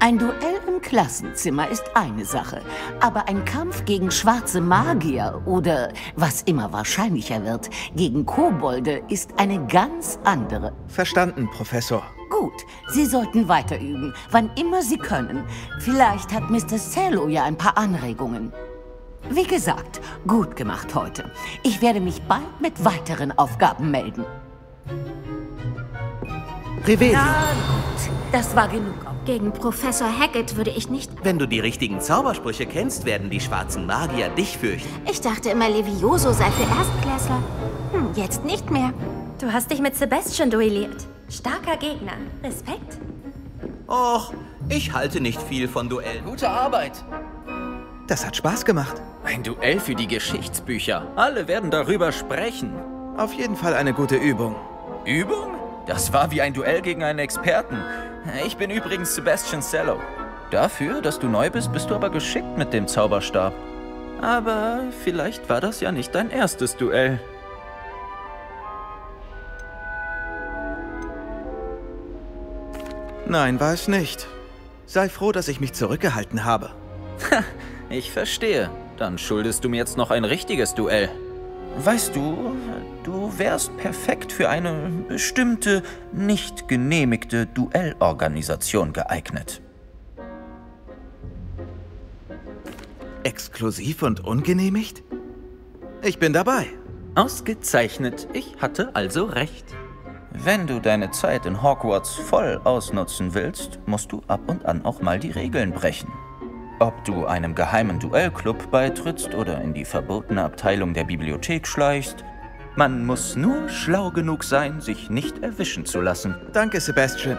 Ein Duell im Klassenzimmer ist eine Sache, aber ein Kampf gegen schwarze Magier oder, was immer wahrscheinlicher wird, gegen Kobolde ist eine ganz andere. Verstanden, Professor. Gut, Sie sollten weiter üben, wann immer Sie können. Vielleicht hat Mr. Cello ja ein paar Anregungen. Wie gesagt, gut gemacht heute. Ich werde mich bald mit weiteren Aufgaben melden. Revelio. Na gut, das war genug. Gegen Professor Hackett würde ich nicht... Wenn du die richtigen Zaubersprüche kennst, werden die schwarzen Magier dich fürchten. Ich dachte immer, Levioso sei für Erstklässler. Hm, jetzt nicht mehr. Du hast dich mit Sebastian duelliert. Starker Gegner. Respekt. Och, ich halte nicht viel von Duellen. Gute Arbeit. Das hat Spaß gemacht. Ein Duell für die Geschichtsbücher. Alle werden darüber sprechen. Auf jeden Fall eine gute Übung. Übung? Das war wie ein Duell gegen einen Experten. Ich bin übrigens Sebastian Cello. Dafür, dass du neu bist, bist du aber geschickt mit dem Zauberstab. Aber vielleicht war das ja nicht dein erstes Duell. Nein, war es nicht. Sei froh, dass ich mich zurückgehalten habe. Ich verstehe. Dann schuldest du mir jetzt noch ein richtiges Duell. Weißt du, du wärst perfekt für eine bestimmte, nicht genehmigte Duellorganisation geeignet. Exklusiv und ungenehmigt? Ich bin dabei. Ausgezeichnet. Ich hatte also recht. Wenn du deine Zeit in Hogwarts voll ausnutzen willst, musst du ab und an auch mal die Regeln brechen. Ob du einem geheimen Duellclub beitrittst oder in die verbotene Abteilung der Bibliothek schleichst, man muss nur schlau genug sein, sich nicht erwischen zu lassen. Danke, Sebastian.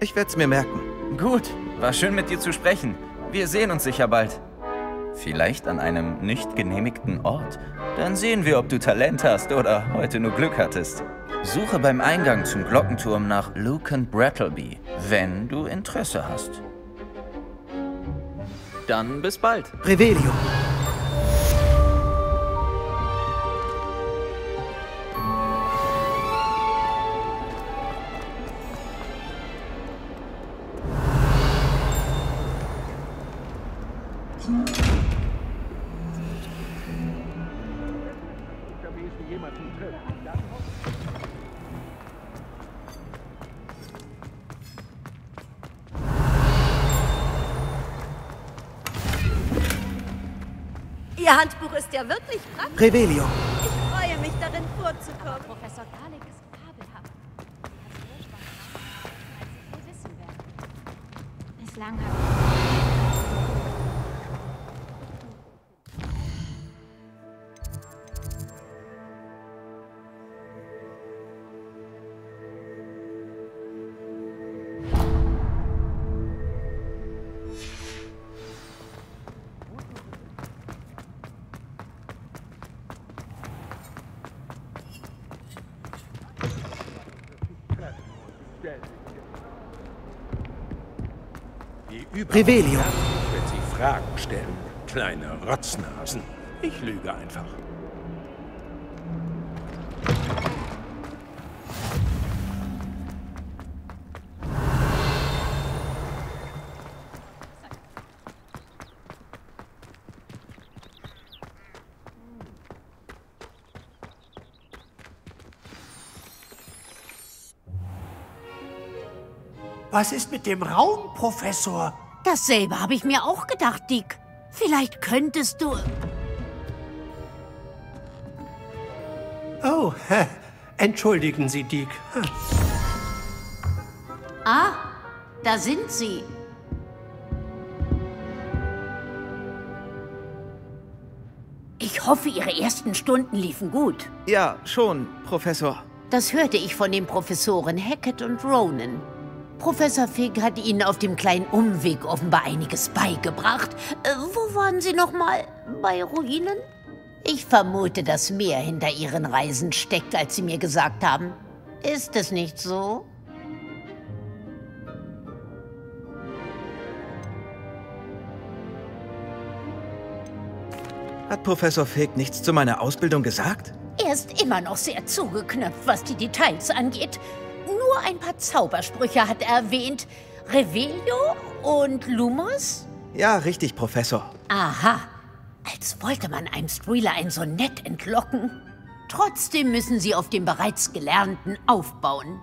Ich werde es mir merken. Gut, war schön mit dir zu sprechen. Wir sehen uns sicher bald. Vielleicht an einem nicht genehmigten Ort. Dann sehen wir, ob du Talent hast oder heute nur Glück hattest. Suche beim Eingang zum Glockenturm nach Lucan Brattleby, wenn du Interesse hast. Dann bis bald. Revelio. Wirklich praktisch. Revelio. Ich Revelio. Wenn Sie Fragen stellen, kleine Rotznasen. Ich lüge einfach. Was ist mit dem Raum, Professor? Dasselbe habe ich mir auch gedacht, Dick. Vielleicht könntest du... Oh, hä. entschuldigen Sie, Dick. Ah, da sind sie. Ich hoffe, Ihre ersten Stunden liefen gut. Ja, schon, Professor. Das hörte ich von den Professoren Hackett und Ronan. Professor Fig hat Ihnen auf dem kleinen Umweg offenbar einiges beigebracht. Äh, wo waren Sie nochmal? Bei Ruinen? Ich vermute, dass mehr hinter Ihren Reisen steckt, als Sie mir gesagt haben. Ist es nicht so? Hat Professor Fig nichts zu meiner Ausbildung gesagt? Er ist immer noch sehr zugeknöpft, was die Details angeht. Nur ein paar Zaubersprüche hat er erwähnt. Revelio und Lumos? Ja, richtig, Professor. Aha. Als wollte man einem Streeler ein Sonett entlocken. Trotzdem müssen sie auf dem bereits Gelernten aufbauen.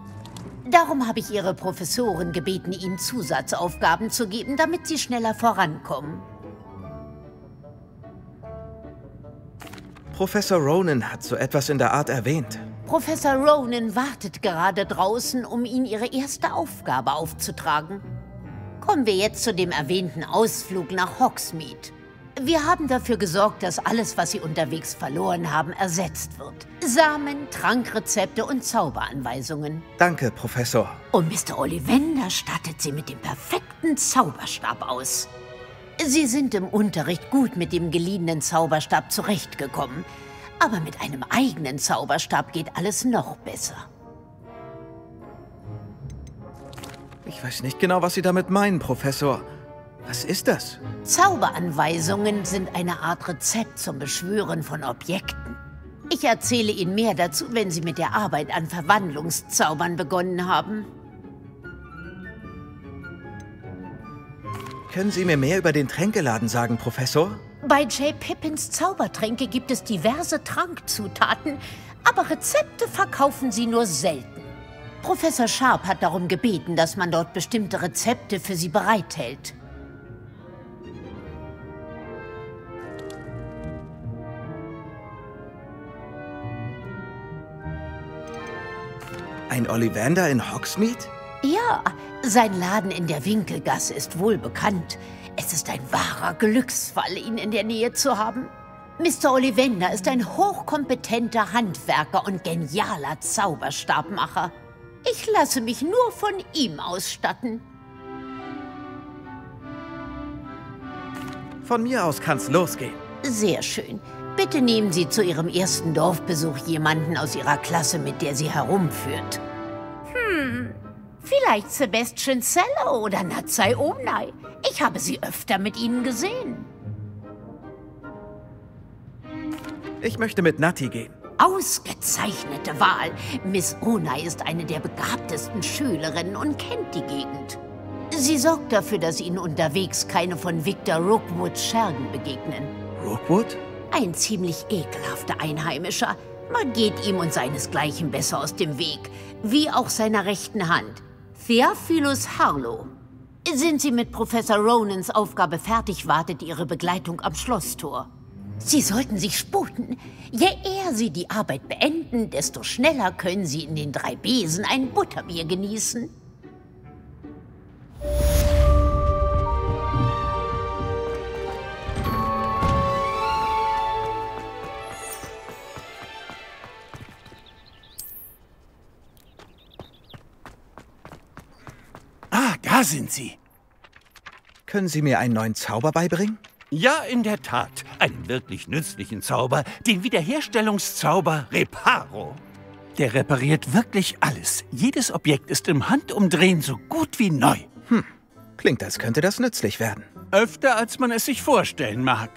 Darum habe ich Ihre Professoren gebeten, Ihnen Zusatzaufgaben zu geben, damit Sie schneller vorankommen. Professor Ronan hat so etwas in der Art erwähnt. Professor Ronan wartet gerade draußen, um Ihnen Ihre erste Aufgabe aufzutragen. Kommen wir jetzt zu dem erwähnten Ausflug nach Hogsmeade. Wir haben dafür gesorgt, dass alles, was Sie unterwegs verloren haben, ersetzt wird. Samen, Trankrezepte und Zauberanweisungen. Danke, Professor. Und Mr. Ollivander stattet Sie mit dem perfekten Zauberstab aus. Sie sind im Unterricht gut mit dem geliehenen Zauberstab zurechtgekommen. Aber mit einem eigenen Zauberstab geht alles noch besser. Ich weiß nicht genau, was Sie damit meinen, Professor. Was ist das? Zauberanweisungen sind eine Art Rezept zum Beschwören von Objekten. Ich erzähle Ihnen mehr dazu, wenn Sie mit der Arbeit an Verwandlungszaubern begonnen haben. Können Sie mir mehr über den Tränkeladen sagen, Professor? Bei J. Pippins Zaubertränke gibt es diverse Trankzutaten, aber Rezepte verkaufen sie nur selten. Professor Sharp hat darum gebeten, dass man dort bestimmte Rezepte für sie bereithält. Ein Ollivander in Hogsmeade? Ja, sein Laden in der Winkelgasse ist wohl bekannt. Es ist ein wahrer Glücksfall, ihn in der Nähe zu haben. Mr. Ollivander ist ein hochkompetenter Handwerker und genialer Zauberstabmacher. Ich lasse mich nur von ihm ausstatten. Von mir aus kann's losgehen. Sehr schön. Bitte nehmen Sie zu Ihrem ersten Dorfbesuch jemanden aus Ihrer Klasse, mit der sie herumführt. Hm, vielleicht Sebastian Cello oder Natsai Omnai. Ich habe sie öfter mit ihnen gesehen. Ich möchte mit Natti gehen. Ausgezeichnete Wahl. Miss Onai ist eine der begabtesten Schülerinnen und kennt die Gegend. Sie sorgt dafür, dass Ihnen unterwegs keine von Victor Rookwoods Schergen begegnen. Rookwood? Ein ziemlich ekelhafter Einheimischer. Man geht ihm und seinesgleichen besser aus dem Weg, wie auch seiner rechten Hand. Theophilus Harlow. Sind Sie mit Professor Ronans Aufgabe fertig, wartet Ihre Begleitung am Schlosstor. Sie sollten sich sputen. Je eher Sie die Arbeit beenden, desto schneller können Sie in den drei Besen ein Butterbier genießen. Da sind Sie. Können Sie mir einen neuen Zauber beibringen? Ja, in der Tat. Einen wirklich nützlichen Zauber, den Wiederherstellungszauber Reparo. Der repariert wirklich alles. Jedes Objekt ist im Handumdrehen so gut wie neu. Hm, klingt, als könnte das nützlich werden. Öfter, als man es sich vorstellen mag.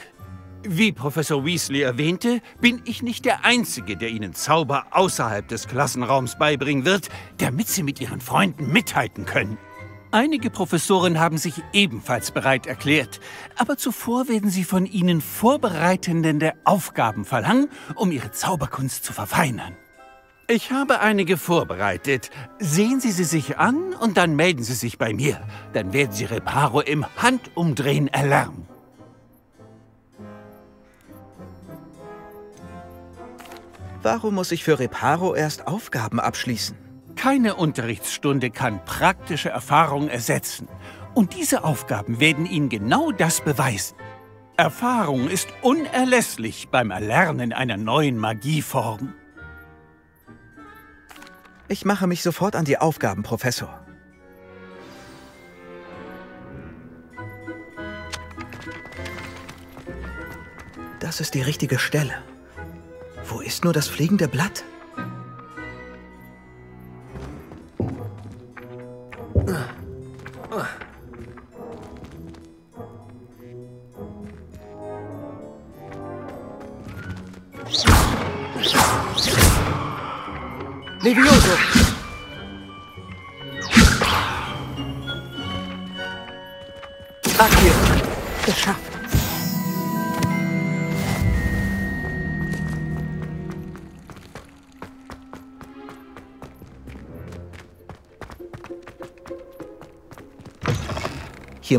Wie Professor Weasley erwähnte, bin ich nicht der Einzige, der Ihnen Zauber außerhalb des Klassenraums beibringen wird, damit Sie mit Ihren Freunden mithalten können. Einige Professoren haben sich ebenfalls bereit erklärt, aber zuvor werden sie von ihnen vorbereitende Aufgaben verlangen, um ihre Zauberkunst zu verfeinern. Ich habe einige vorbereitet. Sehen Sie sie sich an und dann melden Sie sich bei mir. Dann werden Sie Reparo im Handumdrehen erlernen. Warum muss ich für Reparo erst Aufgaben abschließen? Keine Unterrichtsstunde kann praktische Erfahrung ersetzen. Und diese Aufgaben werden Ihnen genau das beweisen. Erfahrung ist unerlässlich beim Erlernen einer neuen Magieform. Ich mache mich sofort an die Aufgaben, Professor. Das ist die richtige Stelle. Wo ist nur das fliegende Blatt?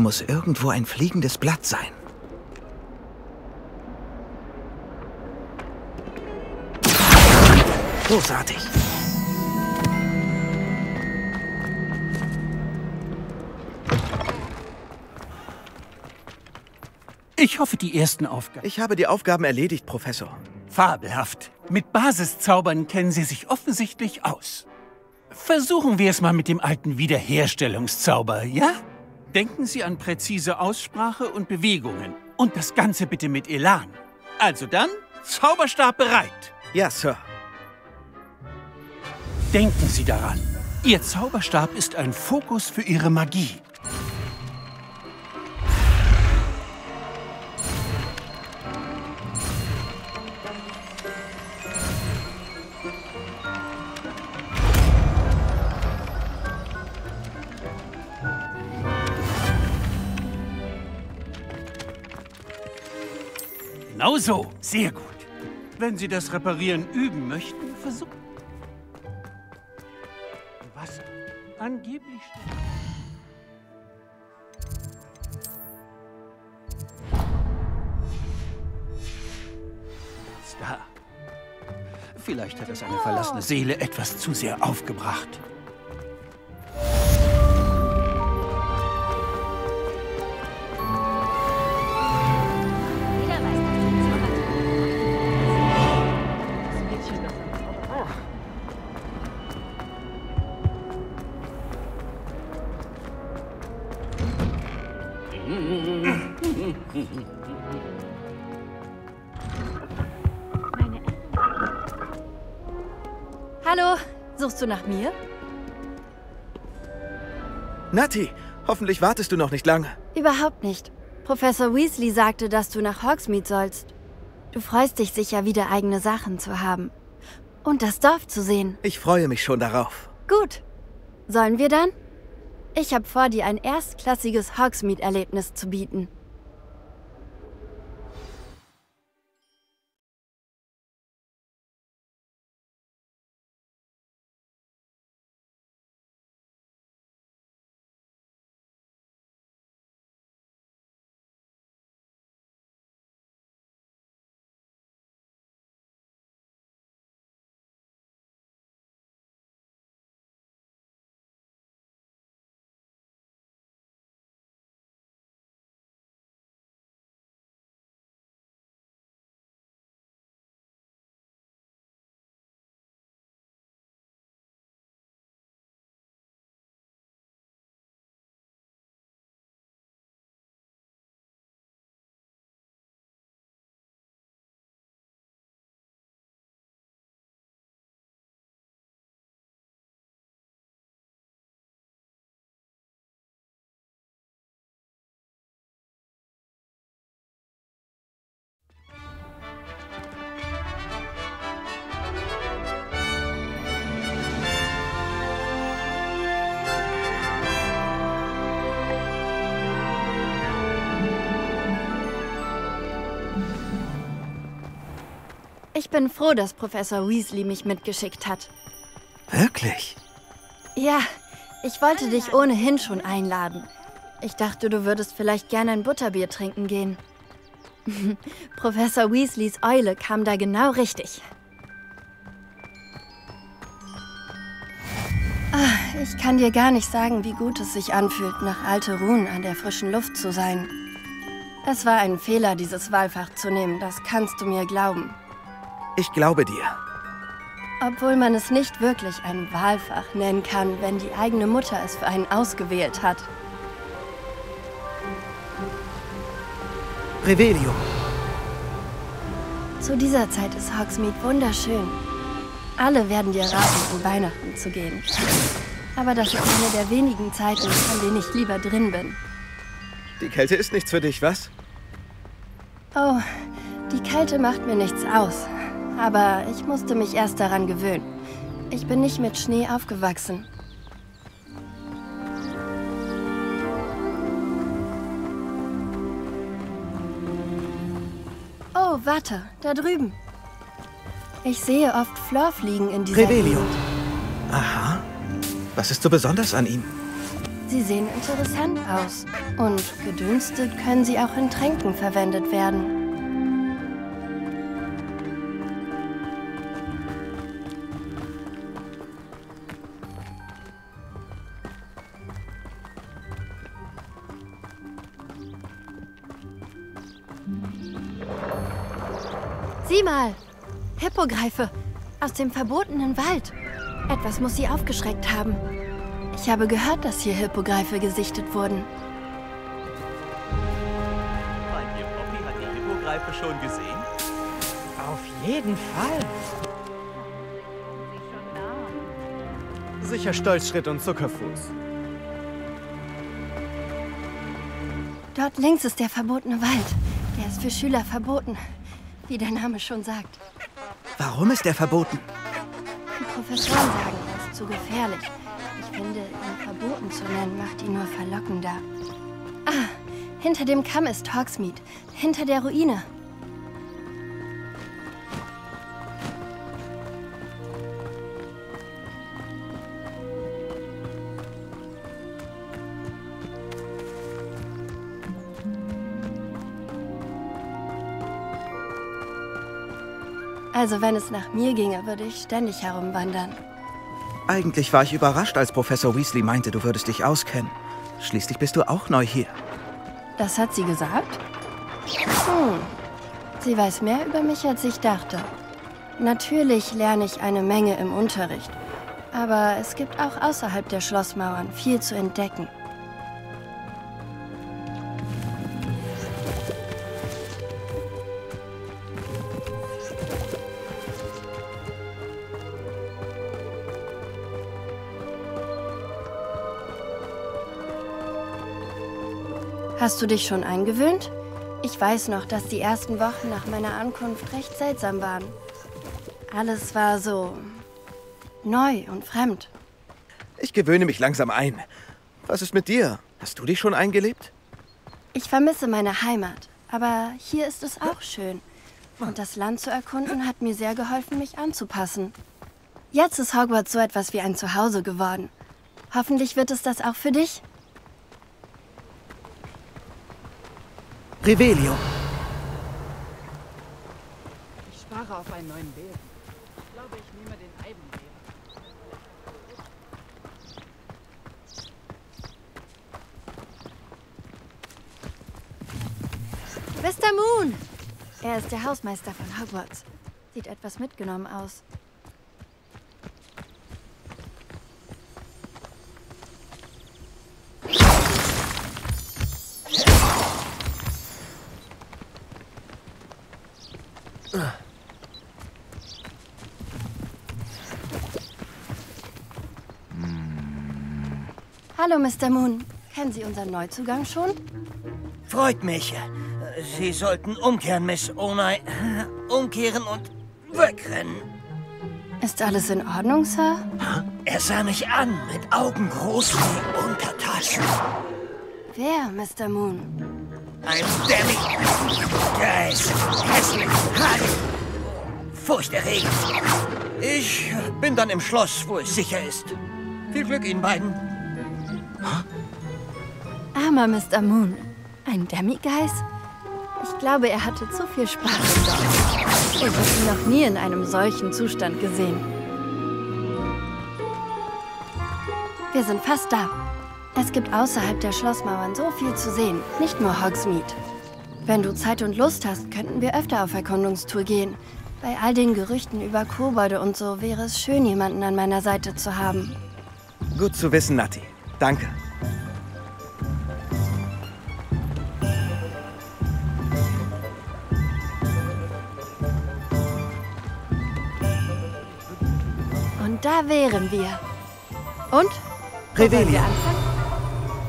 Muss irgendwo ein fliegendes Blatt sein. Großartig. Ich hoffe, die ersten Aufgaben. Ich habe die Aufgaben erledigt, Professor. Fabelhaft. Mit Basiszaubern kennen Sie sich offensichtlich aus. Versuchen wir es mal mit dem alten Wiederherstellungszauber, ja? Denken Sie an präzise Aussprache und Bewegungen. Und das Ganze bitte mit Elan. Also dann, Zauberstab bereit. Ja, Sir. Denken Sie daran. Ihr Zauberstab ist ein Fokus für Ihre Magie. Genau so. Sehr gut. Wenn Sie das Reparieren üben möchten, versuchen. Wasser. Angeblich. Was da? Vielleicht hat es eine verlassene Seele etwas zu sehr aufgebracht. Hallo, suchst du nach mir? Nati, hoffentlich wartest du noch nicht lange. Überhaupt nicht. Professor Weasley sagte, dass du nach Hogsmeade sollst. Du freust dich sicher, wieder eigene Sachen zu haben. Und das Dorf zu sehen. Ich freue mich schon darauf. Gut. Sollen wir dann? Ich habe vor, dir ein erstklassiges Hogsmeade-Erlebnis zu bieten. Ich bin froh, dass Professor Weasley mich mitgeschickt hat. Wirklich? Ja, ich wollte dich ohnehin schon einladen. Ich dachte, du würdest vielleicht gerne ein Butterbier trinken gehen. Professor Weasleys Eule kam da genau richtig. Ah, ich kann dir gar nicht sagen, wie gut es sich anfühlt, nach Alte Ruhen an der frischen Luft zu sein. Es war ein Fehler, dieses Wahlfach zu nehmen, das kannst du mir glauben. Ich glaube dir. Obwohl man es nicht wirklich ein Wahlfach nennen kann, wenn die eigene Mutter es für einen ausgewählt hat. Revelio. Zu dieser Zeit ist Hogsmeade wunderschön. Alle werden dir raten, um Weihnachten zu gehen. Aber das ist eine der wenigen Zeiten, an denen ich lieber drin bin. Die Kälte ist nichts für dich, was? Oh, die Kälte macht mir nichts aus. Aber ich musste mich erst daran gewöhnen. Ich bin nicht mit Schnee aufgewachsen. Oh, warte, da drüben. Ich sehe oft Florfliegen in dieser Revelio. Gegend. Aha. Was ist so besonders an ihnen? Sie sehen interessant aus. Und gedünstet können sie auch in Tränken verwendet werden. Hippogreife! Aus dem verbotenen Wald. Etwas muss sie aufgeschreckt haben. Ich habe gehört, dass hier Hippogreife gesichtet wurden. Meint ihr, Poppy hat die Hippogreife schon gesehen? Auf jeden Fall. Sicher Stolzschritt und Zuckerfuß. Dort links ist der verbotene Wald. Der ist für Schüler verboten, wie der Name schon sagt. Warum ist er verboten? Die Professoren sagen, er ist zu gefährlich. Ich finde, ihn verboten zu nennen, macht ihn nur verlockender. Ah, hinter dem Kamm ist Hogsmeade. Hinter der Ruine. Also wenn es nach mir ginge, würde ich ständig herumwandern. Eigentlich war ich überrascht, als Professor Weasley meinte, du würdest dich auskennen. Schließlich bist du auch neu hier. Das hat sie gesagt? Hm. Sie weiß mehr über mich, als ich dachte. Natürlich lerne ich eine Menge im Unterricht. Aber es gibt auch außerhalb der Schlossmauern viel zu entdecken. Hast du dich schon eingewöhnt? Ich weiß noch, dass die ersten Wochen nach meiner Ankunft recht seltsam waren. Alles war so neu und fremd. Ich gewöhne mich langsam ein. Was ist mit dir? Hast du dich schon eingelebt? Ich vermisse meine Heimat, aber hier ist es auch schön. Und das Land zu erkunden hat mir sehr geholfen, mich anzupassen. Jetzt ist Hogwarts so etwas wie ein Zuhause geworden. Hoffentlich wird es das auch für dich. Revelio. Ich spare auf einen neuen Bären. Ich glaube, ich nehme den Eibenbären. Mr. Moon! Er ist der Hausmeister von Hogwarts. Sieht etwas mitgenommen aus. Hallo, Mr. Moon. Kennen Sie unseren Neuzugang schon? Freut mich. Sie sollten umkehren, Miss Onai. Umkehren und wegrennen. Ist alles in Ordnung, Sir? Er sah mich an, mit Augen groß wie Untertassen. Wer, Mr. Moon? Ein Demi. Geist. Hässlich. Hart. Furchterregend. Ich bin dann im Schloss, wo es sicher ist. Viel Glück Ihnen beiden. Armer Mr. Moon. Ein Demigeist? Ich glaube, er hatte zu viel Spaß. Ich habe ihn noch nie in einem solchen Zustand gesehen. Wir sind fast da. Es gibt außerhalb der Schlossmauern so viel zu sehen, nicht nur Hogsmeade. Wenn du Zeit und Lust hast, könnten wir öfter auf Erkundungstour gehen. Bei all den Gerüchten über Kobolde und so wäre es schön, jemanden an meiner Seite zu haben. Gut zu wissen, Natti. Danke. Und da wären wir. Und? Revelia.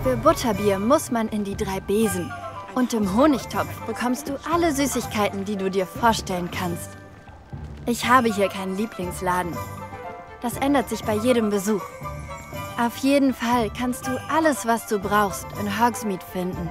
Für Butterbier muss man in die drei Besen. Und im Honigtopf bekommst du alle Süßigkeiten, die du dir vorstellen kannst. Ich habe hier keinen Lieblingsladen. Das ändert sich bei jedem Besuch. Auf jeden Fall kannst du alles, was du brauchst, in Hogsmeade finden.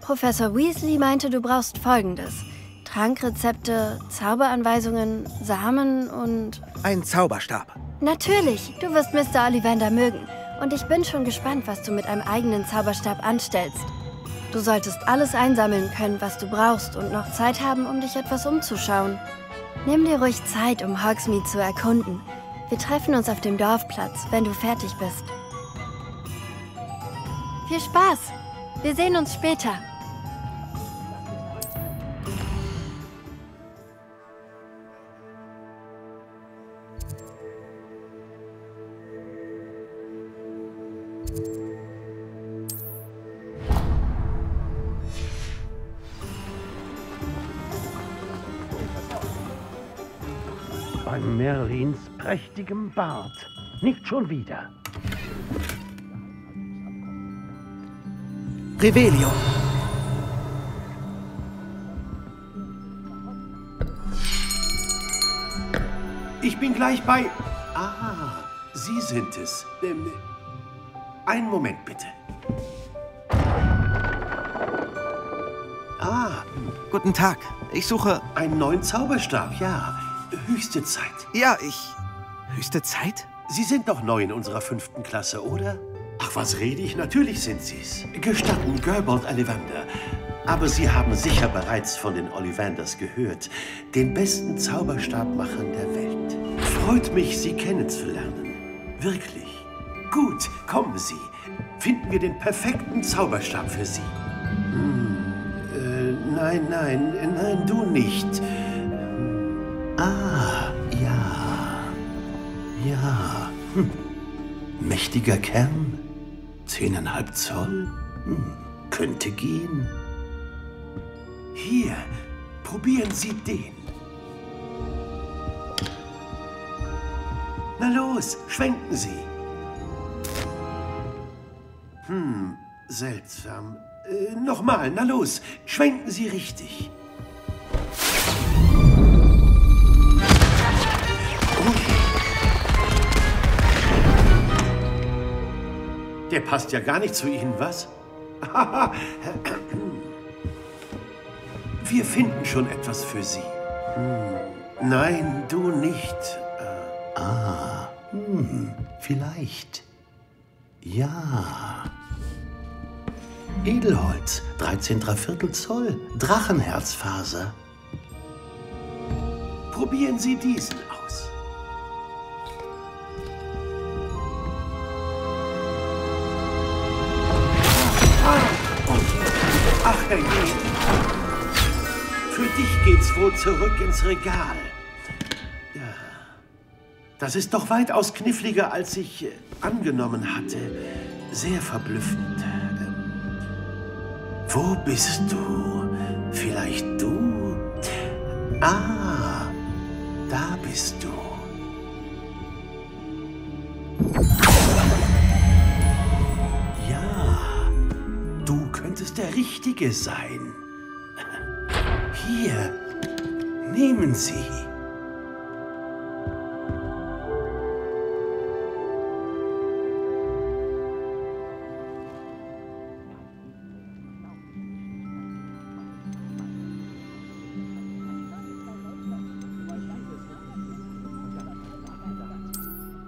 Professor Weasley meinte, du brauchst Folgendes. Trankrezepte, Zauberanweisungen, Samen und... Ein Zauberstab. Natürlich, du wirst Mr. Ollivander mögen. Und ich bin schon gespannt, was du mit einem eigenen Zauberstab anstellst. Du solltest alles einsammeln können, was du brauchst und noch Zeit haben, um dich etwas umzuschauen. Nimm dir ruhig Zeit, um Hogsmeade zu erkunden. Wir treffen uns auf dem Dorfplatz, wenn du fertig bist. Viel Spaß! Wir sehen uns später. Prächtigem Bart. Nicht schon wieder. Revelio. Ich bin gleich bei... Ah, Sie sind es. Ähm, einen Moment bitte. Ah. Guten Tag. Ich suche... Einen neuen Zauberstab, ja. Höchste Zeit. Ja, ich... Höchste Zeit? Sie sind doch neu in unserer fünften Klasse, oder? Ach, was rede ich? Natürlich sind Sie's. Gestatten, Gerbold Ollivander. Aber Sie haben sicher bereits von den Ollivanders gehört. Den besten Zauberstabmachern der Welt. Freut mich, Sie kennenzulernen. Wirklich. Gut, kommen Sie. Finden wir den perfekten Zauberstab für Sie. Hm, äh, nein, nein, nein, du nicht. Ah. Ja. Hm. Mächtiger Kern. Zehneinhalb Zoll. Hm. Könnte gehen. Hier, probieren Sie den. Na los, schwenken Sie. Hm, seltsam. Äh, Nochmal, na los, schwenken Sie richtig. Der passt ja gar nicht zu Ihnen, was? Wir finden schon etwas für Sie. Hm. Nein, du nicht. Äh, ah, hm, vielleicht. Ja. Edelholz, 13 Viertel Zoll, Drachenherzfaser. Probieren Sie diesen wohl zurück ins Regal. Ja. Das ist doch weitaus kniffliger, als ich äh, angenommen hatte. Sehr verblüffend. Ähm, wo bist du? Vielleicht du? Ah, da bist du. Ja, du könntest der Richtige sein. Hier, Nehmen Sie.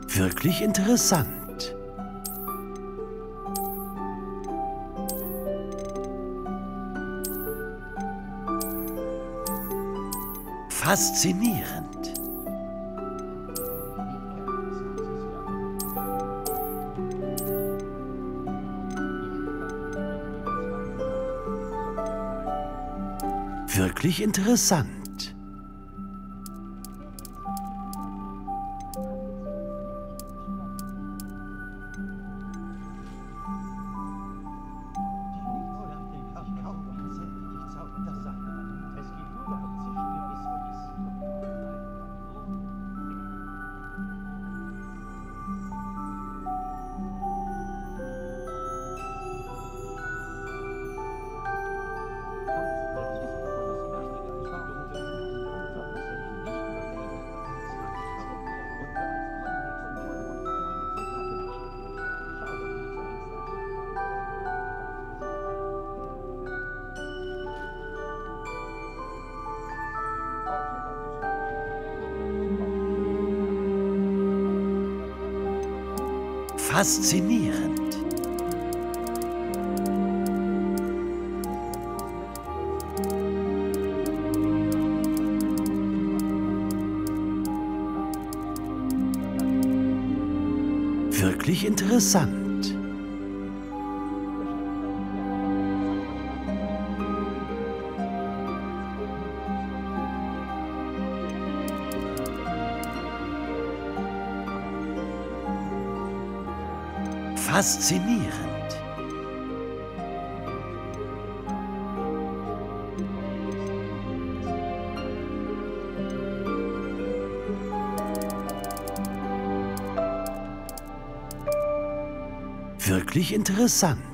Wirklich interessant. Faszinierend. Wirklich interessant. Faszinierend. Wirklich interessant. Faszinierend. Wirklich interessant.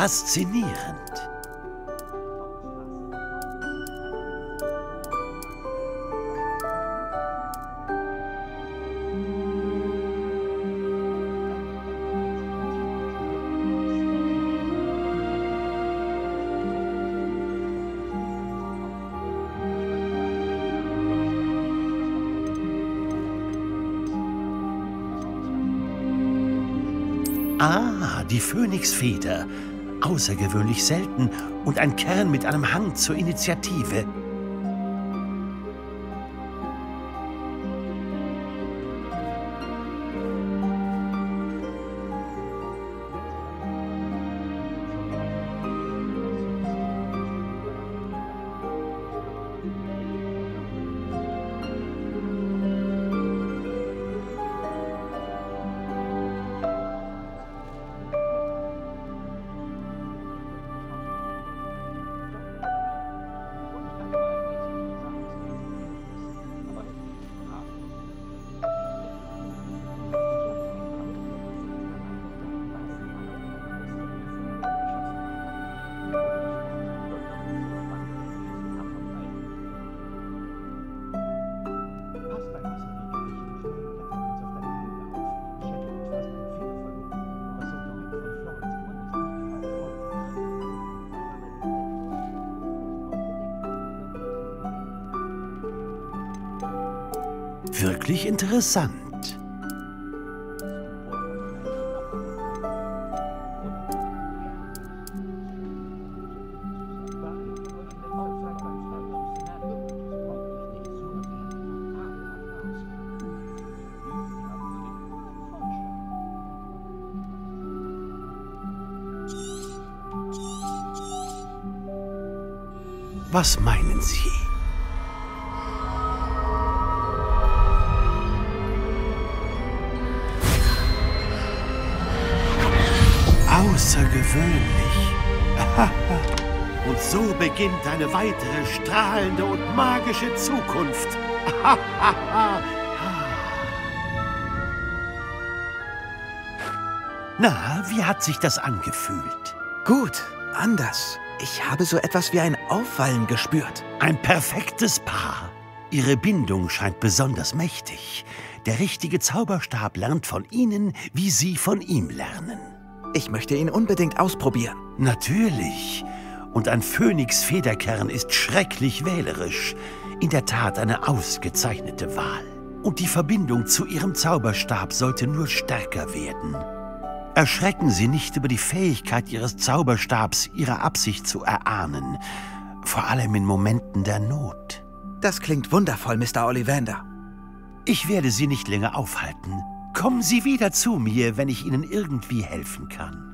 Faszinierend. Ah, die Phönixfeder. Außergewöhnlich selten und ein Kern mit einem Hang zur Initiative. Interessant. Was meinen Sie? Außergewöhnlich. Und so beginnt eine weitere strahlende und magische Zukunft. Na, wie hat sich das angefühlt? Gut, anders. Ich habe so etwas wie ein Aufwallen gespürt. Ein perfektes Paar. Ihre Bindung scheint besonders mächtig. Der richtige Zauberstab lernt von Ihnen, wie Sie von ihm lernen. Ich möchte ihn unbedingt ausprobieren. Natürlich. Und ein Phönix-Federkern ist schrecklich wählerisch. In der Tat eine ausgezeichnete Wahl. Und die Verbindung zu Ihrem Zauberstab sollte nur stärker werden. Erschrecken Sie nicht über die Fähigkeit Ihres Zauberstabs, Ihre Absicht zu erahnen. Vor allem in Momenten der Not. Das klingt wundervoll, Mr. Ollivander. Ich werde Sie nicht länger aufhalten. Kommen Sie wieder zu mir, wenn ich Ihnen irgendwie helfen kann.